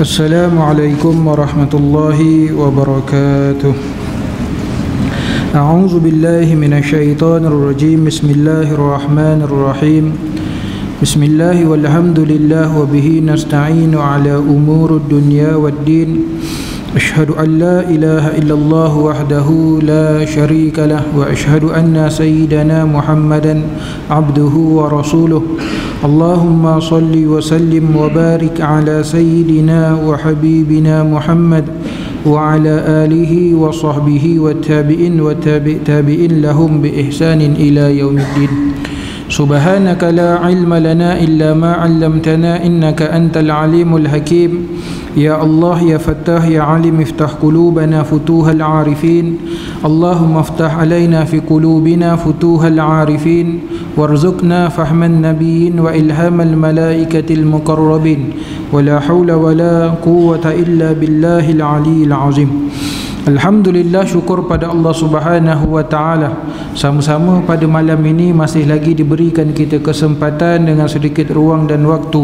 السلام عليكم ورحمة الله وبركاته أعوذ بالله من الشيطان الرجيم بسم الله الرحمن الرحيم بسم الله والحمد لله وبه نستعين على أمور الدنيا والدين أشهد أن لا إله إلا الله وحده لا شريك له وأشهد أن سيدنا محمدا عبده ورسوله اللهم صل وسلم وبارك على سيدنا وحبيبنا محمد وعلى آله وصحبه والتابعين والتابع تابعين لهم بإحسان إلى يوم الدين سبحانك لا علم لنا إلا ما علمتنا إنك أنت العليم الحكيم يا الله يا فتاح يا عليم افتح قلوبنا فتوح العارفين. اللهم افتح علينا في قلوبنا فتوح العارفين. وارزقنا فهم النبيين وإلهام الملائكة المقربين. ولا حول ولا قوة إلا بالله العلي العظيم. Alhamdulillah syukur pada Allah Subhanahu wa taala. Sama-sama pada malam ini masih lagi diberikan kita kesempatan dengan sedikit ruang dan waktu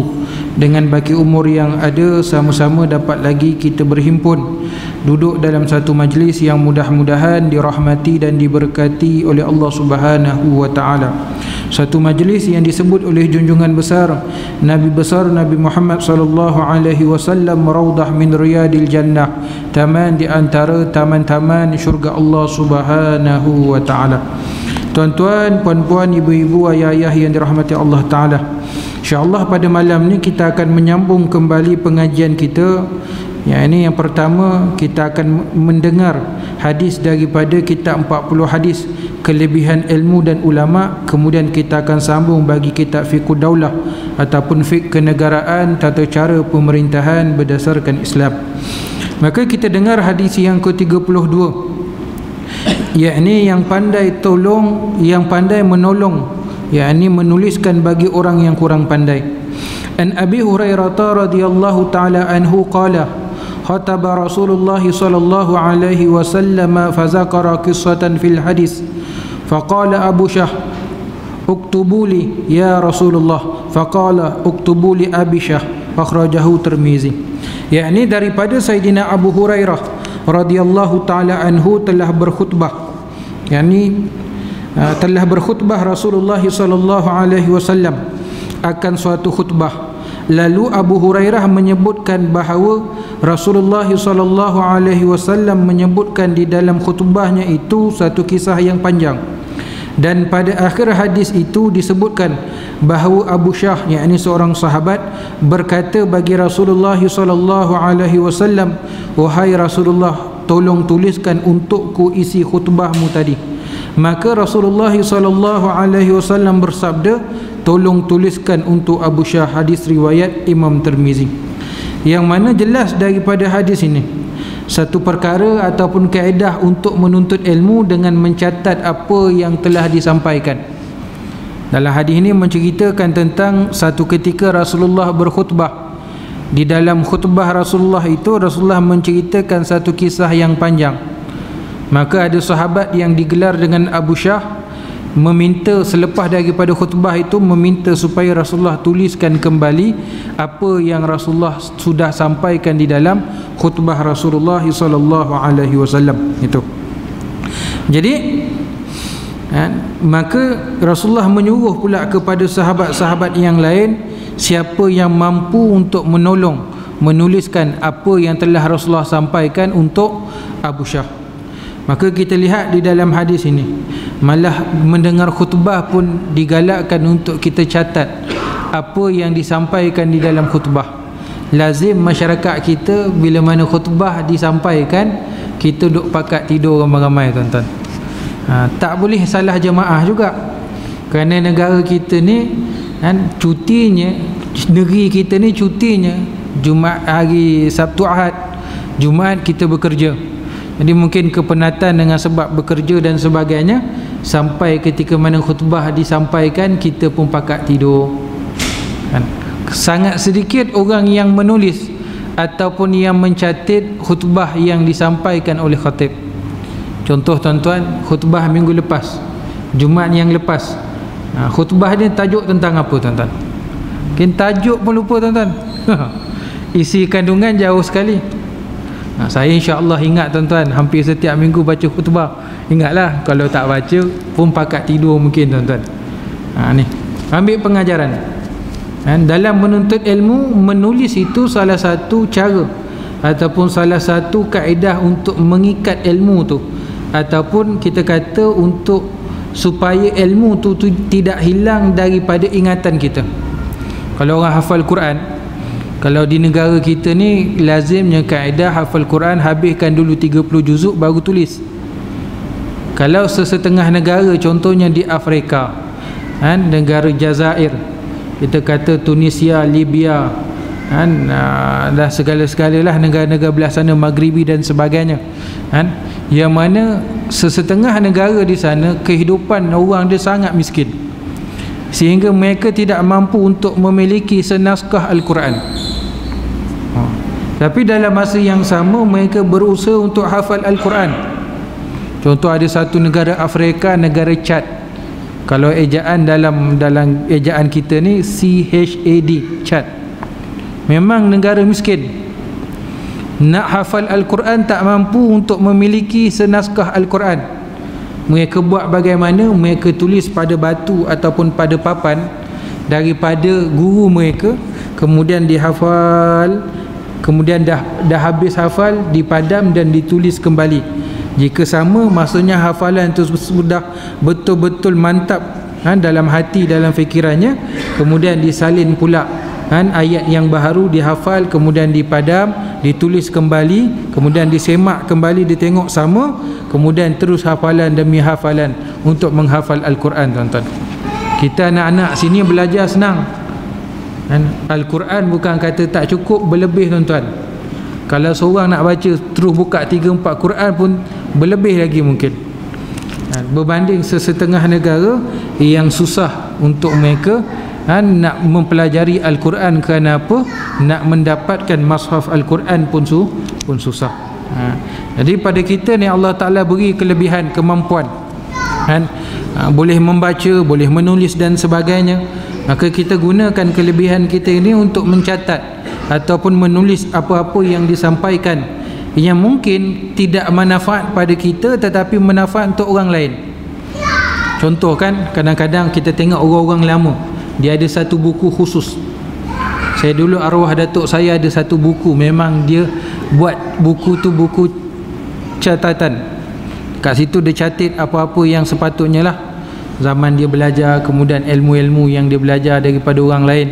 dengan baki umur yang ada sama-sama dapat lagi kita berhimpun duduk dalam satu majlis yang mudah-mudahan dirahmati dan diberkati oleh Allah Subhanahu wa taala. Satu majlis yang disebut oleh junjungan besar Nabi besar Nabi Muhammad sallallahu alaihi wasallam raudah min riyadil jannah, taman di antara taman-taman syurga Allah Subhanahu wa taala. Tuan-tuan, puan-puan, ibu-ibu, ayah-ayah yang dirahmati Allah taala. Insya-Allah pada malam ni kita akan menyambung kembali pengajian kita. Yang ini yang pertama kita akan mendengar hadis daripada kitab 40 hadis kelebihan ilmu dan ulama. Kemudian kita akan sambung bagi kitab fiqh daulah ataupun fiqh kenegaraan tata cara pemerintahan berdasarkan Islam. Maka kita dengar hadis yang ke-32 yakni yang pandai tolong yang pandai menolong. Yakni menuliskan bagi orang yang kurang pandai. An abi hurairah radhiyallahu taala anhu qala khataba rasulullah sallallahu alaihi wasallam fazakara qissatan fil hadis. Faqala abu shah uktubu li ya rasulullah. Faqala uktubu li abi shah. Akhrajahu tirmizi. Yakni daripada sayyidina abu hurairah radhiyallahu taala anhu telah berkhutbah. Yakni uh, telah berkhutbah Rasulullah sallallahu alaihi wasallam akan suatu khutbah lalu Abu Hurairah menyebutkan bahawa Rasulullah sallallahu alaihi wasallam menyebutkan di dalam khutbahnya itu satu kisah yang panjang. Dan pada akhir hadis itu disebutkan bahawa Abu Syah yakni seorang sahabat berkata bagi Rasulullah sallallahu alaihi wasallam wahai Rasulullah tolong tuliskan untukku isi khutbahmu tadi. Maka Rasulullah sallallahu alaihi wasallam bersabda tolong tuliskan untuk Abu Syah hadis riwayat Imam Tirmizi. Yang mana jelas daripada hadis ini satu perkara ataupun kaedah untuk menuntut ilmu dengan mencatat apa yang telah disampaikan. Dalam hadis ini menceritakan tentang satu ketika Rasulullah berkhutbah. Di dalam khutbah Rasulullah itu Rasulullah menceritakan satu kisah yang panjang. Maka ada sahabat yang digelar dengan Abu Syah meminta selepas daripada khutbah itu meminta supaya Rasulullah tuliskan kembali apa yang Rasulullah sudah sampaikan di dalam khutbah Rasulullah sallallahu alaihi wasallam itu. Jadi ha, maka Rasulullah menyuruh pula kepada sahabat-sahabat yang lain siapa yang mampu untuk menolong menuliskan apa yang telah Rasulullah sampaikan untuk Abu Syah Maka kita lihat di dalam hadis ini Malah mendengar khutbah pun digalakkan untuk kita catat Apa yang disampaikan di dalam khutbah. Lazim masyarakat kita bila mana khutbah disampaikan Kita duduk pakat tidur ramai-ramai tuan-tuan. Ha, Tak boleh salah jemaah juga. Kerana negara kita ni kan, Cutinya Negeri kita ni cutinya Jumaat hari Sabtu Ahad Jumaat kita bekerja. Jadi mungkin kepenatan dengan sebab bekerja dan sebagainya sampai ketika mana khutbah disampaikan kita pun pakat tidur. Kan? Sangat sedikit orang yang menulis ataupun yang mencatat khutbah yang disampaikan oleh khatib. Contoh tuan-tuan, khutbah minggu lepas, Jumaat yang lepas. Ha, khutbah ni tajuk tentang apa tuan-tuan? Mungkin tajuk pun lupa tuan-tuan. isi kandungan jauh sekali ha, saya insyaAllah ingat tuan-tuan hampir setiap minggu baca khutbah ingatlah kalau tak baca pun pakat tidur mungkin tuan-tuan. Ha, ni. Ambil pengajaran ha, dalam menuntut ilmu menulis itu salah satu cara. Ataupun salah satu kaedah untuk mengikat ilmu tu. Ataupun kita kata untuk supaya ilmu tu, tu tidak hilang daripada ingatan kita. Kalau orang hafal Quran kalau di negara kita ni lazimnya kaedah hafal Quran habiskan dulu 30 juzuk baru tulis kalau sesetengah negara contohnya di Afrika kan, negara Jazair kita kata Tunisia, Libya kan, dah segala-segala lah negara-negara belah sana Maghribi dan sebagainya kan, yang mana sesetengah negara di sana kehidupan orang dia sangat miskin. Sehingga mereka tidak mampu untuk memiliki senaskah Al-Quran. Ha. tapi dalam masa yang sama mereka berusaha untuk hafal Al-Quran contoh ada satu negara Afrika negara Chad. Kalau ejaan dalam dalam ejaan kita ni C-H-A-D Chad. Memang negara miskin. Nak hafal Al-Quran tak mampu untuk memiliki senaskah Al-Quran. Mereka buat bagaimana? Mereka tulis pada batu ataupun pada papan daripada guru mereka. Kemudian dihafal kemudian dah dah habis hafal dipadam dan ditulis kembali jika sama maksudnya hafalan itu sudah betul-betul mantap ha, dalam hati dalam fikirannya kemudian disalin pula kan ayat yang baru dihafal kemudian dipadam ditulis kembali kemudian disemak kembali ditengok sama kemudian terus hafalan demi hafalan untuk menghafal al-Quran tuan-tuan. Kita anak-anak sini belajar senang. Kan al-Quran bukan kata tak cukup berlebih tuan-tuan. Kalau seorang nak baca terus buka 3 4 Quran pun berlebih lagi mungkin kan? berbanding sesetengah negara yang susah untuk mereka ha, nak mempelajari Al-Quran kerana apa nak mendapatkan mashaf Al-Quran pun su pun susah ha. jadi pada kita ni Allah Ta'ala beri kelebihan kemampuan kan ha, boleh membaca boleh menulis dan sebagainya maka kita gunakan kelebihan kita ini untuk mencatat ataupun menulis apa-apa yang disampaikan yang mungkin tidak manfaat pada kita tetapi manfaat untuk orang lain. Contoh kan kadang-kadang kita tengok orang-orang lama dia ada satu buku khusus. Saya dulu arwah datuk saya ada satu buku memang dia buat buku tu buku catatan. Kat situ dia catat apa-apa yang sepatutnya lah. Zaman dia belajar kemudian ilmu-ilmu yang dia belajar daripada orang lain.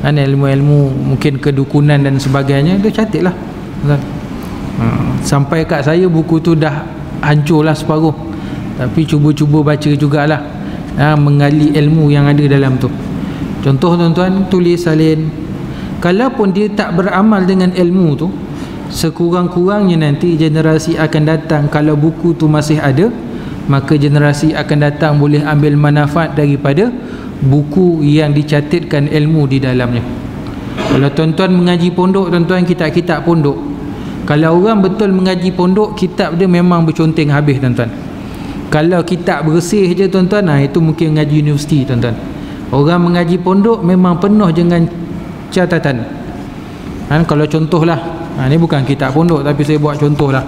Kan ilmu-ilmu mungkin kedukunan dan sebagainya dia catat lah sampai kat saya buku tu dah hancur lah separuh. Tapi cuba-cuba baca jugalah ha, mengali ilmu yang ada dalam tu. Contoh tuan-tuan tulis salin. Kalaupun dia tak beramal dengan ilmu tu Sekurang-kurangnya nanti generasi akan datang. Kalau buku tu masih ada Maka generasi akan datang boleh ambil manfaat daripada Buku yang dicatatkan ilmu di dalamnya. Kalau tuan-tuan mengaji pondok Tuan-tuan kitab-kitab pondok Kalau orang betul mengaji pondok Kitab dia memang berconteng habis tuan-tuan Kalau kitab bersih je tuan-tuan nah, Itu mungkin mengaji universiti tuan-tuan Orang mengaji pondok memang penuh dengan catatan. Kan kalau contohlah, ha ni bukan kitab pondok tapi saya buat contohlah.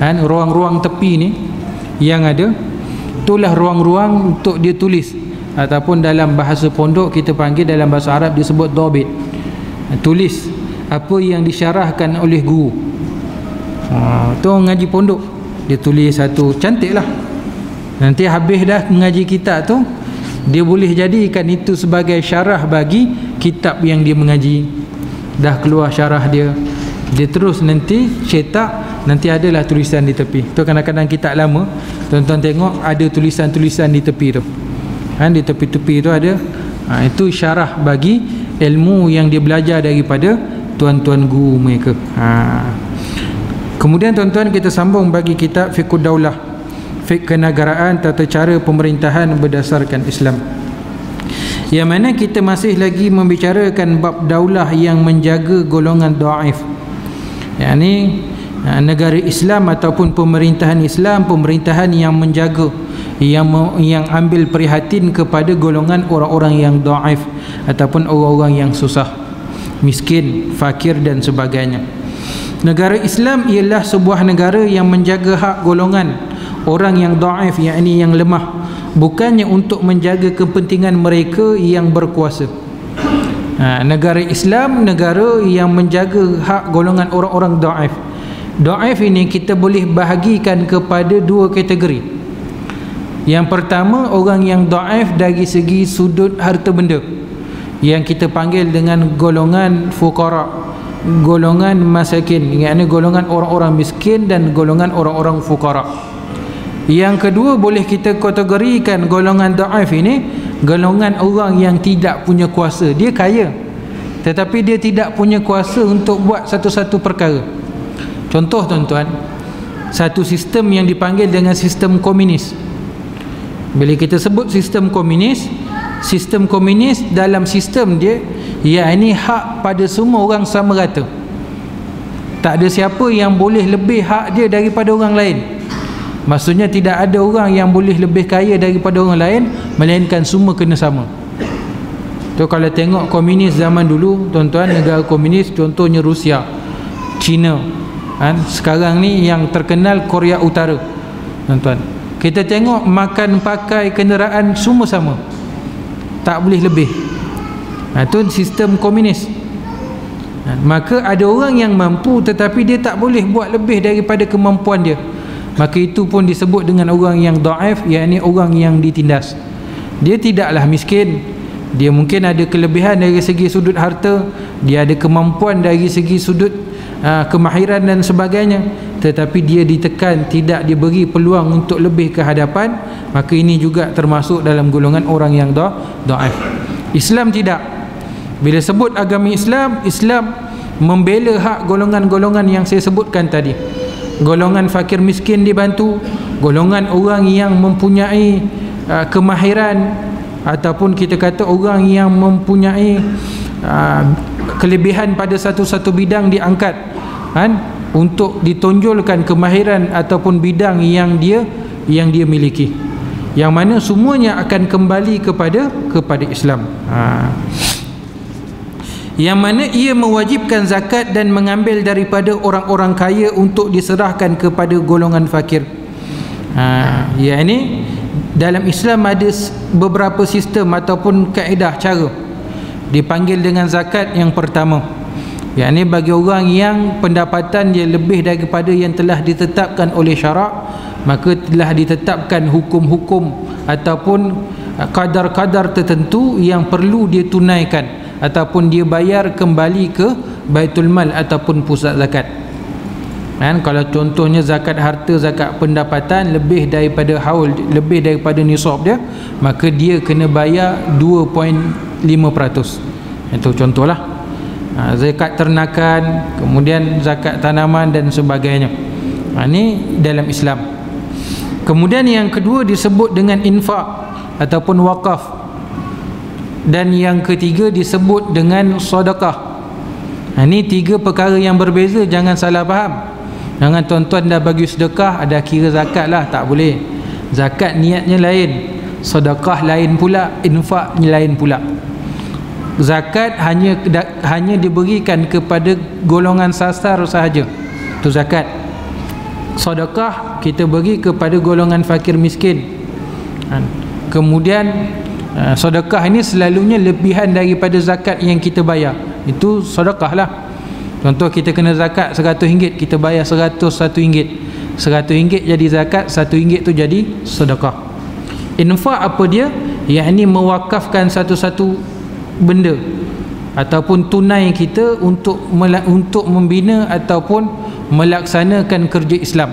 Kan ruang-ruang tepi ni yang ada itulah ruang-ruang untuk dia tulis ataupun dalam bahasa pondok kita panggil dalam bahasa Arab disebut dobit. Tulis apa yang disyarahkan oleh guru. Ha tu mengaji pondok. Dia tulis satu cantiklah. Nanti habis dah mengaji kitab tu dia boleh jadikan itu sebagai syarah bagi kitab yang dia mengaji. Dah keluar syarah dia. Dia terus nanti cetak nanti adalah tulisan di tepi. Tu kadang-kadang kitab lama. Tuan-tuan tengok ada tulisan-tulisan di tepi tu. Kan di tepi-tepi tu ada ha, itu syarah bagi ilmu yang dia belajar daripada tuan-tuan guru mereka. Ha. Kemudian tuan-tuan kita sambung bagi kitab fiqh daulah fik kenegaraan tata cara pemerintahan berdasarkan Islam. Yang mana kita masih lagi membicarakan bab daulah yang menjaga golongan daif. Yakni ha, negara Islam ataupun pemerintahan Islam pemerintahan yang menjaga yang yang ambil prihatin kepada golongan orang-orang yang daif ataupun orang-orang yang susah miskin fakir dan sebagainya negara Islam ialah sebuah negara yang menjaga hak golongan orang yang daif yakni yang lemah bukannya untuk menjaga kepentingan mereka yang berkuasa. Ha, negara Islam negara yang menjaga hak golongan orang-orang daif. Daif ini kita boleh bahagikan kepada dua kategori. Yang pertama orang yang daif dari segi sudut harta benda yang kita panggil dengan golongan fukara golongan masakin. Yakni golongan orang-orang miskin dan golongan orang-orang fukara. Yang kedua boleh kita kategorikan golongan da'if ini golongan orang yang tidak punya kuasa. Dia kaya tetapi dia tidak punya kuasa untuk buat satu-satu perkara. Contoh tuan-tuan satu sistem yang dipanggil dengan sistem komunis. Bila kita sebut sistem komunis sistem komunis dalam sistem dia ya ini hak pada semua orang sama rata. Tak ada siapa yang boleh lebih hak dia daripada orang lain. Maksudnya tidak ada orang yang boleh lebih kaya daripada orang lain melainkan semua kena sama. Tu kalau tengok komunis zaman dulu tuan-tuan negara komunis contohnya Rusia China. Kan sekarang ni yang terkenal Korea Utara tuan-tuan. Kita tengok makan pakai kenderaan semua sama. Tak boleh lebih ha, itu sistem komunis. Ha, maka ada orang yang mampu tetapi dia tak boleh buat lebih daripada kemampuan dia. Maka itu pun disebut dengan orang yang da'if yakni orang yang ditindas. Dia tidaklah miskin. Dia mungkin ada kelebihan dari segi sudut harta. Dia ada kemampuan dari segi sudut uh, kemahiran dan sebagainya. Tetapi dia ditekan tidak diberi peluang untuk lebih ke hadapan. Maka ini juga termasuk dalam golongan orang yang da'if. Islam tidak bila sebut agama Islam Islam membela hak golongan-golongan yang saya sebutkan tadi. Golongan fakir miskin dibantu golongan orang yang mempunyai uh, kemahiran ataupun kita kata orang yang mempunyai uh, kelebihan pada satu-satu bidang diangkat kan? Untuk ditonjolkan kemahiran ataupun bidang yang dia yang dia miliki. Yang mana semuanya akan kembali kepada kepada Islam. Ha. Yang mana ia mewajibkan zakat dan mengambil daripada orang-orang kaya untuk diserahkan kepada golongan fakir ha. ya ini dalam Islam ada beberapa sistem ataupun kaedah cara dipanggil dengan zakat yang pertama yang ini bagi orang yang pendapatan dia lebih daripada yang telah ditetapkan oleh syarak maka telah ditetapkan hukum-hukum ataupun kadar-kadar tertentu yang perlu dia tunaikan ataupun dia bayar kembali ke Baitul Mal ataupun pusat zakat. Kan? Kalau contohnya zakat harta zakat pendapatan lebih daripada haul lebih daripada nisab dia maka dia kena bayar 2.5% itu contohlah. Ha, zakat ternakan kemudian zakat tanaman dan sebagainya. Ha, ini dalam Islam. Kemudian yang kedua disebut dengan infak ataupun wakaf dan yang ketiga disebut dengan sedekah. Ha, ini tiga perkara yang berbeza jangan salah faham. Jangan tuan-tuan dah bagi sedekah ada kira zakat lah tak boleh. Zakat niatnya lain sedekah lain pula infak lain pula. Zakat hanya hanya diberikan kepada golongan sasar sahaja. Tu zakat. Sedekah kita bagi kepada golongan fakir miskin. Ha. kemudian ha, sedekah ini selalunya lebihan daripada zakat yang kita bayar. Itu sedekah lah. Contoh kita kena zakat RM100 kita bayar RM101 RM100 jadi zakat RM1 tu jadi sedekah. Infak apa dia? Yakni mewakafkan satu-satu benda ataupun tunai kita untuk untuk membina ataupun melaksanakan kerja Islam.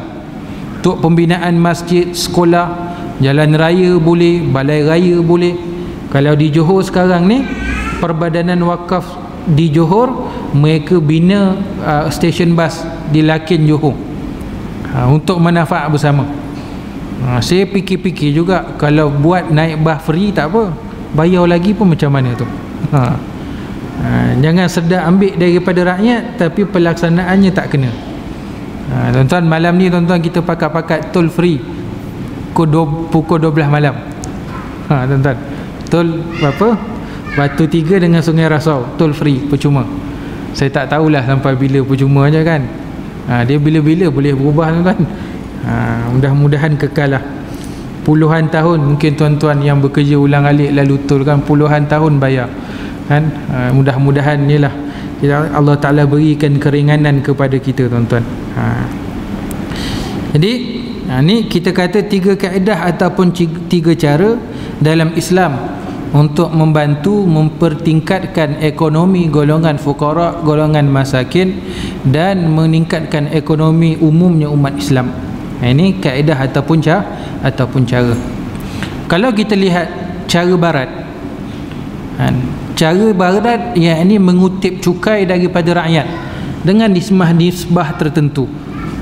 Untuk pembinaan masjid, sekolah, jalan raya boleh, balai raya boleh. Kalau di Johor sekarang ni Perbadanan Wakaf di Johor mereka bina uh, stesen bas di Lakin Johor. Ha, untuk manfaat bersama. Ha, saya fikir-fikir juga kalau buat naik bas free tak apa. Bayar lagi pun macam mana tu? ha. Ha, jangan sedar ambil daripada rakyat tapi pelaksanaannya tak kena tuan-tuan malam ni tuan-tuan kita pakat-pakat toll free pukul 12 malam tuan-tuan tol apa? Batu tiga dengan sungai rasau toll free percuma. Saya tak tahulah sampai bila percuma je kan. Ha, dia bila-bila boleh berubah tuan-tuan ha, mudah-mudahan kekal lah. Puluhan tahun mungkin tuan-tuan yang bekerja ulang alik lalu tul kan puluhan tahun bayar. Kan? Ha, mudah-mudahan ni lah. Allah Ta'ala berikan keringanan kepada kita tuan-tuan. Ha. jadi ha, ni kita kata tiga kaedah ataupun tiga cara dalam Islam untuk membantu mempertingkatkan ekonomi golongan fukara, golongan masakin dan meningkatkan ekonomi umumnya umat Islam. Ini kaedah ataupun cara ataupun cara. Kalau kita lihat cara barat kan, cara barat yang ini mengutip cukai daripada rakyat dengan nisbah-nisbah tertentu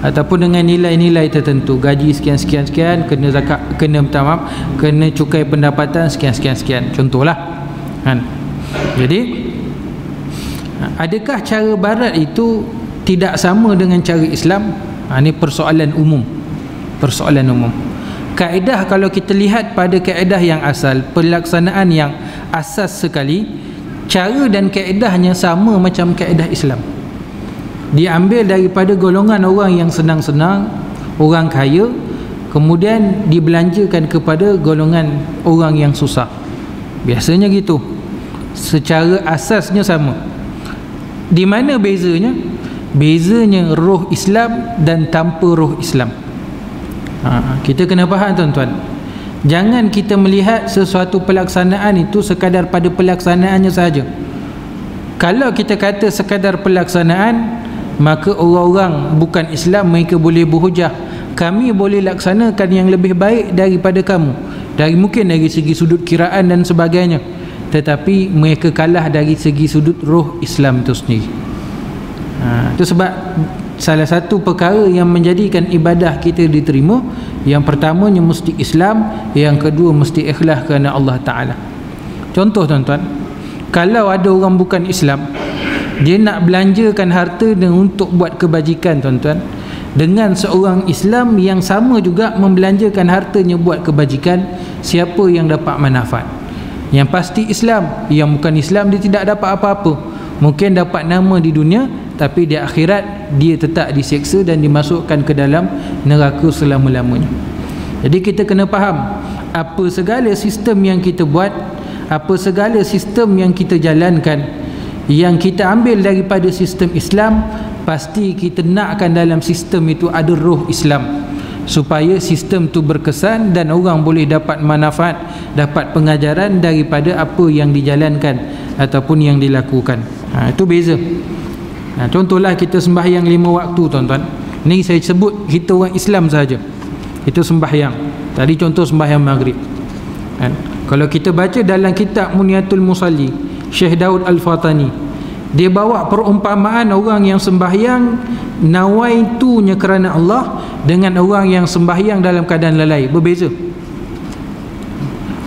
ataupun dengan nilai-nilai tertentu. Gaji sekian sekian sekian kena zakat kena minta maaf kena cukai pendapatan sekian sekian sekian. Contohlah kan? Jadi adakah cara barat itu tidak sama dengan cara Islam? Ha, ini persoalan umum. Persoalan umum. Kaedah kalau kita lihat pada kaedah yang asal pelaksanaan yang asas sekali cara dan kaedahnya sama macam kaedah Islam diambil daripada golongan orang yang senang-senang orang kaya kemudian dibelanjakan kepada golongan orang yang susah. Biasanya gitu. Secara asasnya sama. Di mana bezanya? Bezanya roh Islam dan tanpa roh Islam. Ha, kita kena faham tuan-tuan. Jangan kita melihat sesuatu pelaksanaan itu sekadar pada pelaksanaannya saja kalau kita kata sekadar pelaksanaan maka orang-orang bukan Islam mereka boleh berhujah. Kami boleh laksanakan yang lebih baik daripada kamu. Dari mungkin dari segi sudut kiraan dan sebagainya. Tetapi mereka kalah dari segi sudut roh Islam itu sendiri. Ha, itu sebab salah satu perkara yang menjadikan ibadah kita diterima. Yang pertamanya mesti Islam yang kedua mesti ikhlas kerana Allah Ta'ala. Contoh tuan-tuan kalau ada orang bukan Islam dia nak belanjakan harta dengan untuk buat kebajikan tuan-tuan. Dengan seorang Islam yang sama juga membelanjakan hartanya buat kebajikan siapa yang dapat manfaat? Yang pasti Islam. Yang bukan Islam dia tidak dapat apa-apa. Mungkin dapat nama di dunia tapi di akhirat dia tetap diseksa dan dimasukkan ke dalam neraka selama-lamanya. Jadi kita kena faham apa segala sistem yang kita buat apa segala sistem yang kita jalankan yang kita ambil daripada sistem Islam pasti kita nakkan dalam sistem itu ada roh Islam. Supaya sistem itu berkesan dan orang boleh dapat manfaat dapat pengajaran daripada apa yang dijalankan ataupun yang dilakukan. Ha, itu beza. Ha, contohlah kita sembahyang lima waktu tuan-tuan. Ni saya sebut kita orang Islam saja. Itu sembahyang. Tadi contoh sembahyang maghrib. Ha, kalau kita baca dalam kitab Muniatul Musalli Syekh Daud Al-Fatani. Dia bawa perumpamaan orang yang sembahyang nawaitunya kerana Allah dengan orang yang sembahyang dalam keadaan lalai. Berbeza.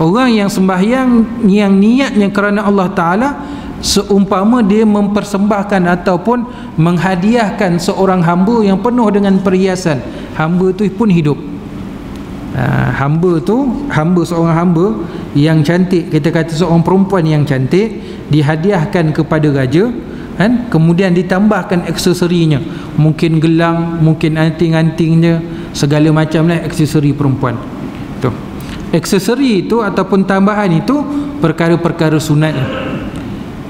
Orang yang sembahyang yang niatnya kerana Allah Ta'ala seumpama dia mempersembahkan ataupun menghadiahkan seorang hamba yang penuh dengan perhiasan. Hamba tu pun hidup ha, hamba tu hamba seorang hamba yang cantik. Kita kata seorang perempuan yang cantik dihadiahkan kepada raja kan? Kemudian ditambahkan aksesorinya. Mungkin gelang mungkin anting-antingnya segala macam lah aksesori perempuan. Tu. Aksesori itu ataupun tambahan itu perkara-perkara sunat.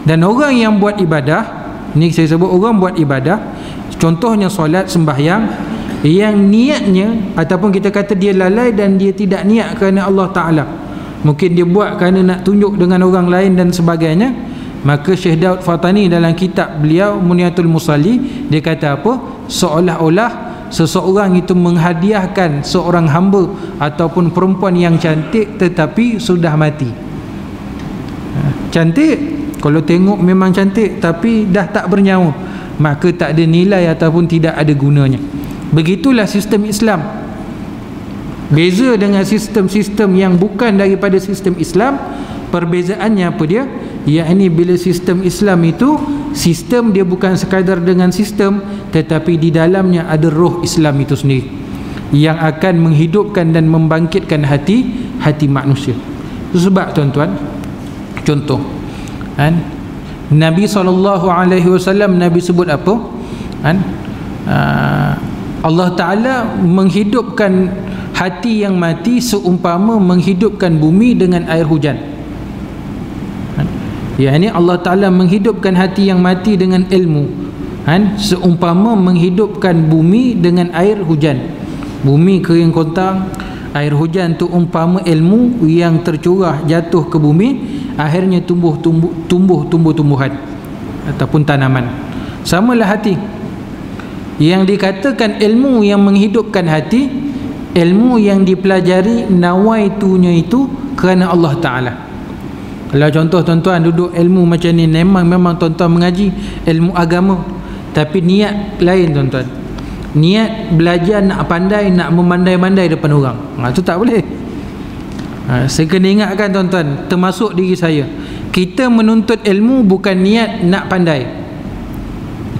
Dan orang yang buat ibadah ni saya sebut orang buat ibadah contohnya solat sembahyang yang niatnya ataupun kita kata dia lalai dan dia tidak niat kerana Allah Ta'ala. Mungkin dia buat kerana nak tunjuk dengan orang lain dan sebagainya. Maka Syekh Daud Fatani dalam kitab beliau Muniatul Musalli dia kata apa? Seolah-olah seseorang itu menghadiahkan seorang hamba ataupun perempuan yang cantik tetapi sudah mati. Ha, cantik? Kalau tengok memang cantik tapi dah tak bernyawa. Maka tak ada nilai ataupun tidak ada gunanya begitulah sistem Islam. Beza dengan sistem-sistem yang bukan daripada sistem Islam perbezaannya apa dia? Yakni bila sistem Islam itu sistem dia bukan sekadar dengan sistem tetapi di dalamnya ada roh Islam itu sendiri yang akan menghidupkan dan membangkitkan hati hati manusia. Sebab tuan-tuan contoh. Kan? Nabi SAW Nabi sebut apa? Kan? Uh, Allah Ta'ala menghidupkan hati yang mati seumpama menghidupkan bumi dengan air hujan. Ya ini Allah Ta'ala menghidupkan hati yang mati dengan ilmu. Kan? seumpama menghidupkan bumi dengan air hujan. Bumi kering kontang air hujan tu umpama ilmu yang tercurah jatuh ke bumi akhirnya tumbuh tumbuh tumbuh tumbuh ataupun tanaman. Samalah hati yang dikatakan ilmu yang menghidupkan hati ilmu yang dipelajari nawaitunya itu kerana Allah Ta'ala. Kalau contoh tuan-tuan duduk ilmu macam ni memang memang tuan-tuan mengaji ilmu agama. Tapi niat lain tuan-tuan. Niat belajar nak pandai nak memandai-mandai depan orang. Ha, itu tak boleh. Ha, saya kena ingatkan tuan-tuan termasuk diri saya. Kita menuntut ilmu bukan niat nak pandai.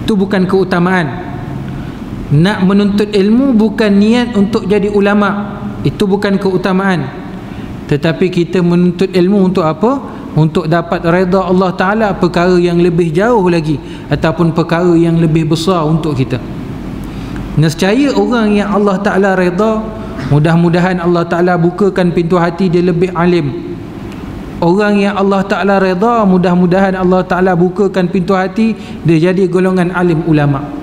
Itu bukan keutamaan nak menuntut ilmu bukan niat untuk jadi ulama. Itu bukan keutamaan. Tetapi kita menuntut ilmu untuk apa? Untuk dapat redha Allah Ta'ala perkara yang lebih jauh lagi ataupun perkara yang lebih besar untuk kita. Nescaya orang yang Allah Ta'ala redha mudah-mudahan Allah Ta'ala bukakan pintu hati dia lebih alim. Orang yang Allah Ta'ala redha mudah-mudahan Allah Ta'ala bukakan pintu hati dia jadi golongan alim ulama'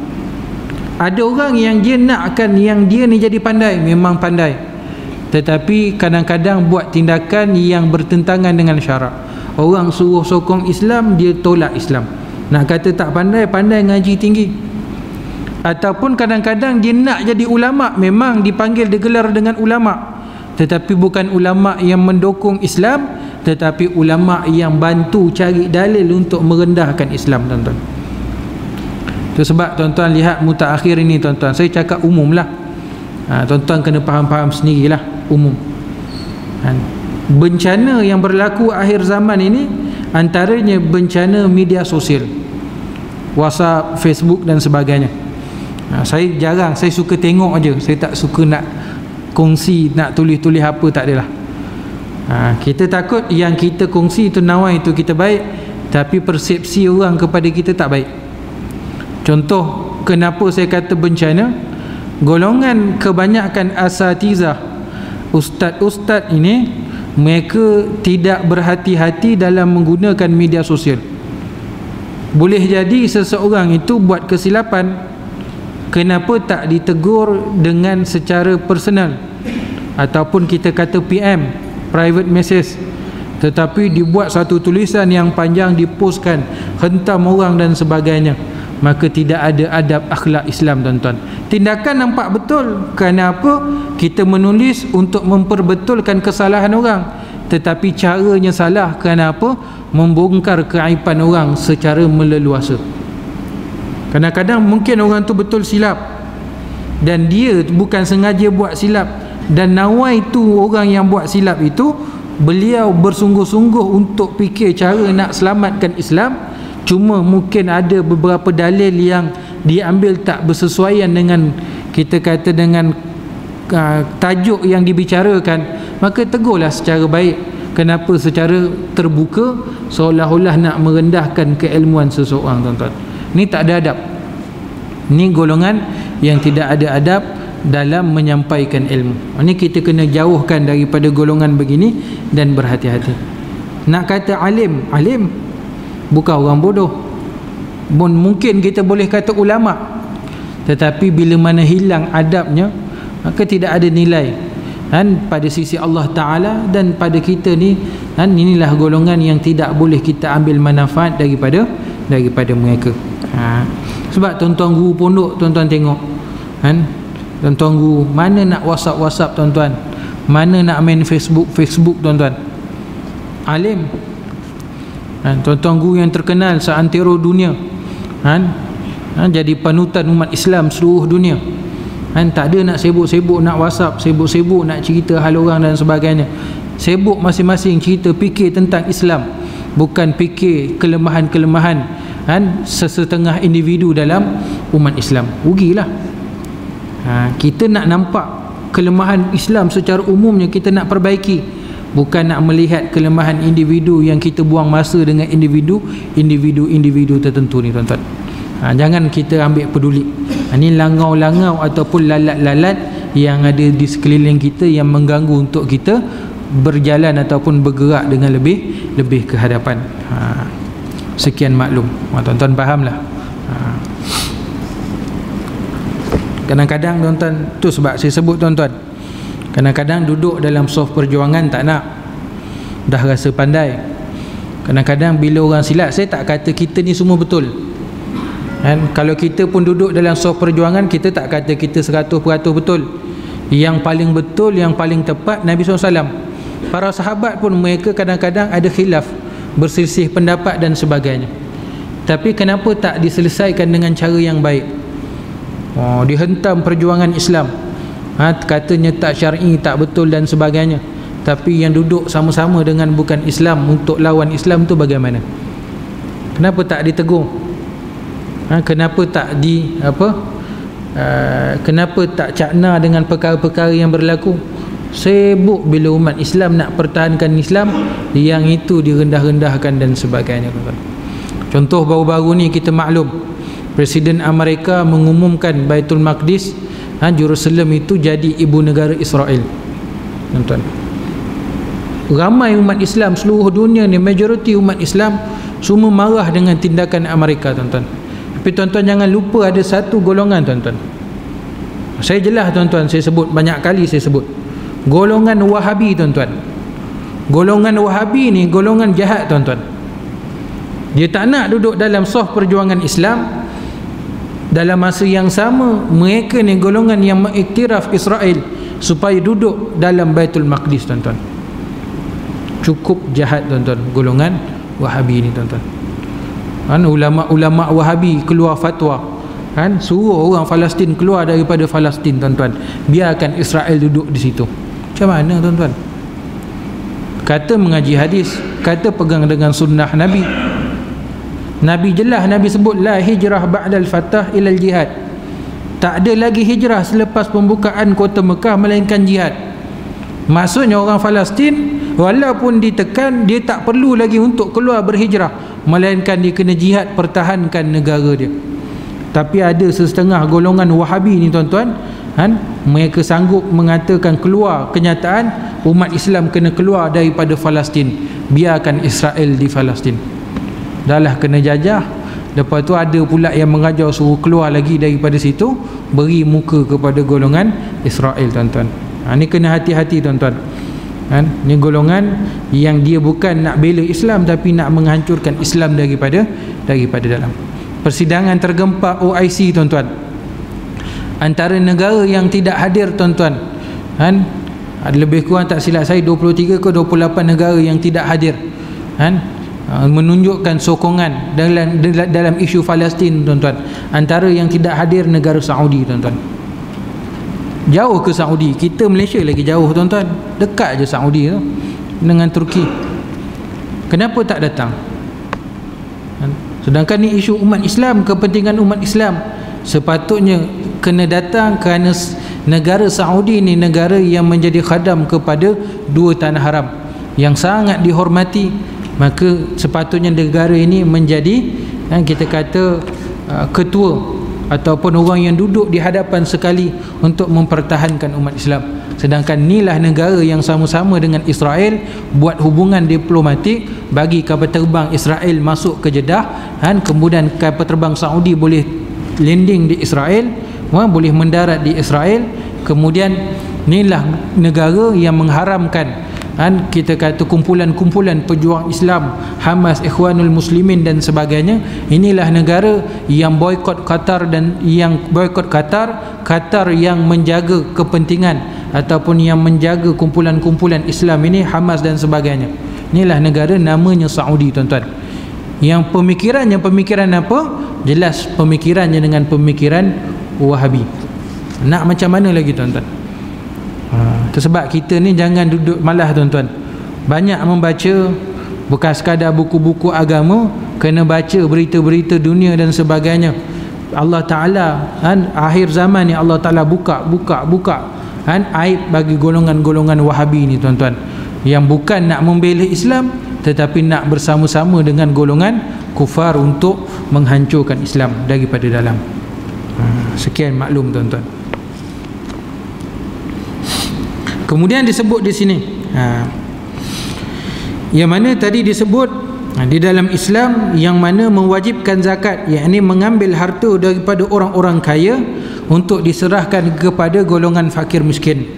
ada orang yang dia nakkan yang dia ni jadi pandai memang pandai. Tetapi kadang-kadang buat tindakan yang bertentangan dengan syarak. Orang suruh sokong Islam dia tolak Islam. Nak kata tak pandai pandai ngaji tinggi. Ataupun kadang-kadang dia nak jadi ulama memang dipanggil digelar dengan ulama. Tetapi bukan ulama yang mendukung Islam tetapi ulama yang bantu cari dalil untuk merendahkan Islam tuan-tuan itu sebab tuan-tuan lihat mutaakhir ini tuan-tuan. Saya cakap umum lah. Ha, tuan-tuan kena faham-faham sendirilah umum. Ha, bencana yang berlaku akhir zaman ini antaranya bencana media sosial. WhatsApp, Facebook dan sebagainya. Ha, saya jarang, saya suka tengok aja. Saya tak suka nak kongsi, nak tulis-tulis apa tak adalah. Ha, kita takut yang kita kongsi itu nawai itu kita baik tapi persepsi orang kepada kita tak baik. Contoh kenapa saya kata bencana? Golongan kebanyakan asatizah Ustaz-ustaz ini Mereka tidak berhati-hati dalam menggunakan media sosial. Boleh jadi seseorang itu buat kesilapan. Kenapa tak ditegur dengan secara personal? Ataupun kita kata PM Private message. Tetapi dibuat satu tulisan yang panjang dipostkan Hentam orang dan sebagainya maka tidak ada adab akhlak Islam tuan-tuan. Tindakan nampak betul. Kerana apa? Kita menulis untuk memperbetulkan kesalahan orang. Tetapi caranya salah. Kerana apa? Membongkar keaiban orang secara meleluasa. Kadang-kadang mungkin orang tu betul silap. Dan dia bukan sengaja buat silap. Dan nawai itu orang yang buat silap itu beliau bersungguh-sungguh untuk fikir cara nak selamatkan Islam cuma mungkin ada beberapa dalil yang diambil tak bersesuaian dengan kita kata dengan uh, tajuk yang dibicarakan. Maka tegurlah secara baik. Kenapa secara terbuka seolah-olah nak merendahkan keilmuan seseorang tuan-tuan? Ni tak ada adab. Ni golongan yang tidak ada adab dalam menyampaikan ilmu. Ini kita kena jauhkan daripada golongan begini dan berhati-hati. Nak kata alim alim bukan orang bodoh. Mungkin kita boleh kata ulama. Tetapi bila mana hilang adabnya maka tidak ada nilai. Kan pada sisi Allah Taala dan pada kita ni kan inilah golongan yang tidak boleh kita ambil manfaat daripada daripada mereka. Ha. sebab tuan-tuan guru pondok tuan-tuan tengok kan? Tuan-tuan guru mana nak whatsapp whatsapp tuan-tuan? Mana nak main facebook facebook tuan-tuan? Alim kan tuan-tuan guru yang terkenal seantero dunia. Kan ha, jadi panutan umat Islam seluruh dunia. Kan tak ada nak sibuk-sibuk nak whatsapp sibuk-sibuk nak cerita hal orang dan sebagainya. Sibuk masing-masing cerita fikir tentang Islam bukan fikir kelemahan-kelemahan kan sesetengah individu dalam umat Islam. Rugilah. Ha, kita nak nampak kelemahan Islam secara umumnya kita nak perbaiki bukan nak melihat kelemahan individu yang kita buang masa dengan individu individu-individu tertentu ni tuan-tuan. Ha, jangan kita ambil peduli. Ha, ni langau-langau ataupun lalat-lalat yang ada di sekeliling kita yang mengganggu untuk kita berjalan ataupun bergerak dengan lebih lebih ke hadapan. Ha, sekian maklum. Ha, tuan-tuan ha. kadang-kadang tuan-tuan tu sebab saya sebut tuan-tuan Kadang-kadang duduk dalam soft perjuangan tak nak. Dah rasa pandai. Kadang-kadang bila orang silap Saya tak kata kita ni semua betul. Kan? Kalau kita pun duduk dalam soft perjuangan Kita tak kata kita 100% betul. Yang paling betul, yang paling tepat Nabi SAW Para sahabat pun mereka kadang-kadang ada khilaf Berselisih pendapat dan sebagainya. Tapi kenapa tak diselesaikan dengan cara yang baik? Oh, dihentam perjuangan Islam ha, katanya tak syar'i tak betul dan sebagainya. Tapi yang duduk sama-sama dengan bukan Islam untuk lawan Islam tu bagaimana? Kenapa tak ditegur? Ha, kenapa tak di apa uh, kenapa tak cakna dengan perkara-perkara yang berlaku? Sibuk bila umat Islam nak pertahankan Islam yang itu direndah-rendahkan dan sebagainya contoh baru-baru ni kita maklum Presiden Amerika mengumumkan Baitul Maqdis ha, Jerusalem itu jadi ibu negara Israel. Tuan-tuan. Ramai umat Islam seluruh dunia ni majoriti umat Islam semua marah dengan tindakan Amerika tuan-tuan. Tapi tuan-tuan jangan lupa ada satu golongan tuan-tuan. Saya jelas tuan-tuan saya sebut banyak kali saya sebut. Golongan wahabi tuan-tuan. Golongan wahabi ni golongan jahat tuan-tuan. Dia tak nak duduk dalam soft perjuangan Islam dalam masa yang sama mereka ni golongan yang mengiktiraf Israel supaya duduk dalam Baitul Maqdis tuan-tuan. Cukup jahat tuan-tuan golongan Wahabi ni tuan-tuan. Kan ulama-ulama Wahabi keluar fatwa. Kan suruh orang Palestin keluar daripada Palestin tuan-tuan. Biarkan Israel duduk di situ. Macam mana tuan-tuan? Kata mengaji hadis kata pegang dengan sunnah Nabi Nabi jelas Nabi sebut la hijrah ba'dal fatah ilal jihad. Tak ada lagi hijrah selepas pembukaan kota Mekah melainkan jihad. Maksudnya orang Palestin walaupun ditekan dia tak perlu lagi untuk keluar berhijrah melainkan dia kena jihad pertahankan negara dia. Tapi ada setengah golongan wahabi ni tuan-tuan kan mereka sanggup mengatakan keluar kenyataan umat Islam kena keluar daripada Palestin. Biarkan Israel di Palestin dah lah kena jajah. Lepas tu ada pula yang mengajar suruh keluar lagi daripada situ beri muka kepada golongan Israel tuan-tuan. Ha, ni kena hati-hati tuan-tuan. Kan ni golongan yang dia bukan nak bela Islam tapi nak menghancurkan Islam daripada daripada dalam. Persidangan tergempak OIC tuan-tuan. Antara negara yang tidak hadir tuan-tuan. Kan lebih kurang tak silap saya 23 ke 28 negara yang tidak hadir. Kan Ha, menunjukkan sokongan dalam dalam isu Palestin tuan-tuan. Antara yang tidak hadir negara Saudi tuan-tuan. Jauh ke Saudi? Kita Malaysia lagi jauh tuan-tuan. Dekat je Saudi tu dengan Turki. Kenapa tak datang? Ha, sedangkan ni isu umat Islam kepentingan umat Islam. Sepatutnya kena datang kerana negara Saudi ni negara yang menjadi khadam kepada dua tanah haram. Yang sangat dihormati maka sepatutnya negara ini menjadi kan, kita kata uh, ketua ataupun orang yang duduk di hadapan sekali untuk mempertahankan umat Islam. Sedangkan inilah negara yang sama-sama dengan Israel buat hubungan diplomatik bagi kapal terbang Israel masuk ke Jeddah kan kemudian kapal terbang Saudi boleh landing di Israel boleh mendarat di Israel. Kemudian inilah negara yang mengharamkan kan kita kata kumpulan-kumpulan pejuang Islam Hamas Ikhwanul Muslimin dan sebagainya inilah negara yang boykot Qatar dan yang boykot Qatar Qatar yang menjaga kepentingan ataupun yang menjaga kumpulan-kumpulan Islam ini Hamas dan sebagainya. Inilah negara namanya Saudi tuan-tuan. Yang pemikirannya pemikiran apa? Jelas pemikirannya dengan pemikiran Wahabi. Nak macam mana lagi tuan-tuan ha, sebab kita ni jangan duduk malah tuan-tuan. Banyak membaca bukan sekadar buku-buku agama kena baca berita-berita dunia dan sebagainya. Allah Ta'ala kan, akhir zaman ni Allah Ta'ala buka buka buka kan, aib bagi golongan-golongan wahabi ni tuan-tuan. Yang bukan nak membela Islam tetapi nak bersama-sama dengan golongan kufar untuk menghancurkan Islam daripada dalam. Ha, sekian maklum tuan-tuan kemudian disebut di sini ha, yang mana tadi disebut ha, di dalam Islam yang mana mewajibkan zakat yakni mengambil harta daripada orang-orang kaya untuk diserahkan kepada golongan fakir miskin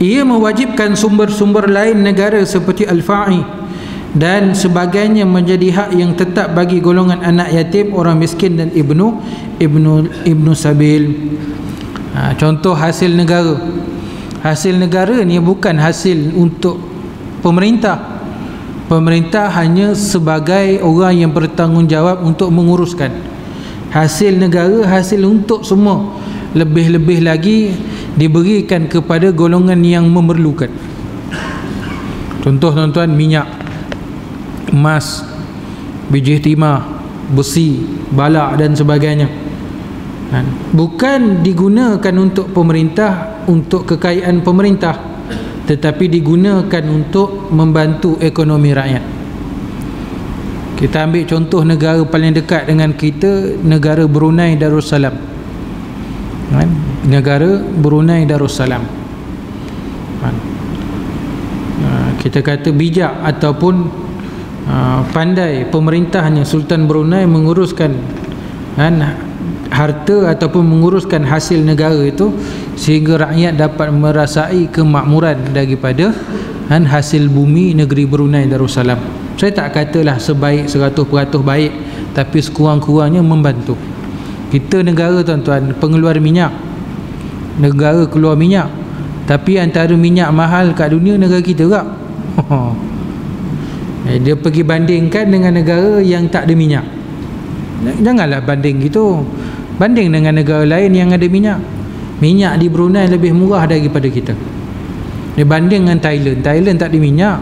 ia mewajibkan sumber-sumber lain negara seperti al-fa'i dan sebagainya menjadi hak yang tetap bagi golongan anak yatim, orang miskin dan ibnu ibnu ibnu sabil. Ha, contoh hasil negara. Hasil negara ni bukan hasil untuk pemerintah. Pemerintah hanya sebagai orang yang bertanggungjawab untuk menguruskan. Hasil negara hasil untuk semua. Lebih-lebih lagi diberikan kepada golongan yang memerlukan contoh tuan-tuan minyak emas biji timah besi balak dan sebagainya kan? bukan digunakan untuk pemerintah untuk kekayaan pemerintah tetapi digunakan untuk membantu ekonomi rakyat kita ambil contoh negara paling dekat dengan kita negara Brunei Darussalam kan? negara Brunei Darussalam kan? ha, kita kata bijak ataupun ha, pandai pemerintahnya Sultan Brunei menguruskan kan, harta ataupun menguruskan hasil negara itu sehingga rakyat dapat merasai kemakmuran daripada kan, hasil bumi negeri Brunei Darussalam. Saya tak katalah sebaik 100% baik tapi sekurang-kurangnya membantu. Kita negara tuan-tuan pengeluar minyak. Negara keluar minyak. Tapi antara minyak mahal kat dunia negara kita juga. Eh, dia pergi bandingkan dengan negara yang tak ada minyak. Janganlah banding gitu. Banding dengan negara lain yang ada minyak minyak di Brunei lebih murah daripada kita. Dia banding dengan Thailand. Thailand tak ada minyak.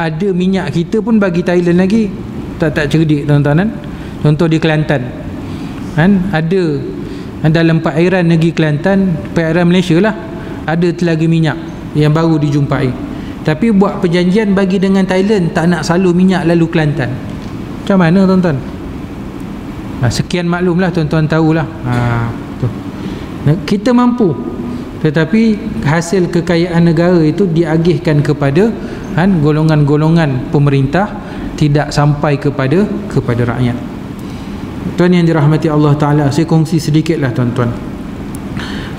Ada minyak kita pun bagi Thailand lagi. Tak tak cerdik tuan-tuan. Kan contoh di Kelantan. Kan? Ada. Dalam perairan negeri Kelantan perairan Malaysia lah ada telaga minyak yang baru dijumpai. Tapi buat perjanjian bagi dengan Thailand tak nak salur minyak lalu Kelantan. Macam mana tuan-tuan? Ha, sekian maklum lah tuan-tuan tahulah. Ha, tu. Kita mampu. Tetapi hasil kekayaan negara itu diagihkan kepada kan, golongan-golongan pemerintah tidak sampai kepada kepada rakyat. Tuan yang dirahmati Allah Ta'ala Saya kongsi sedikit lah tuan-tuan.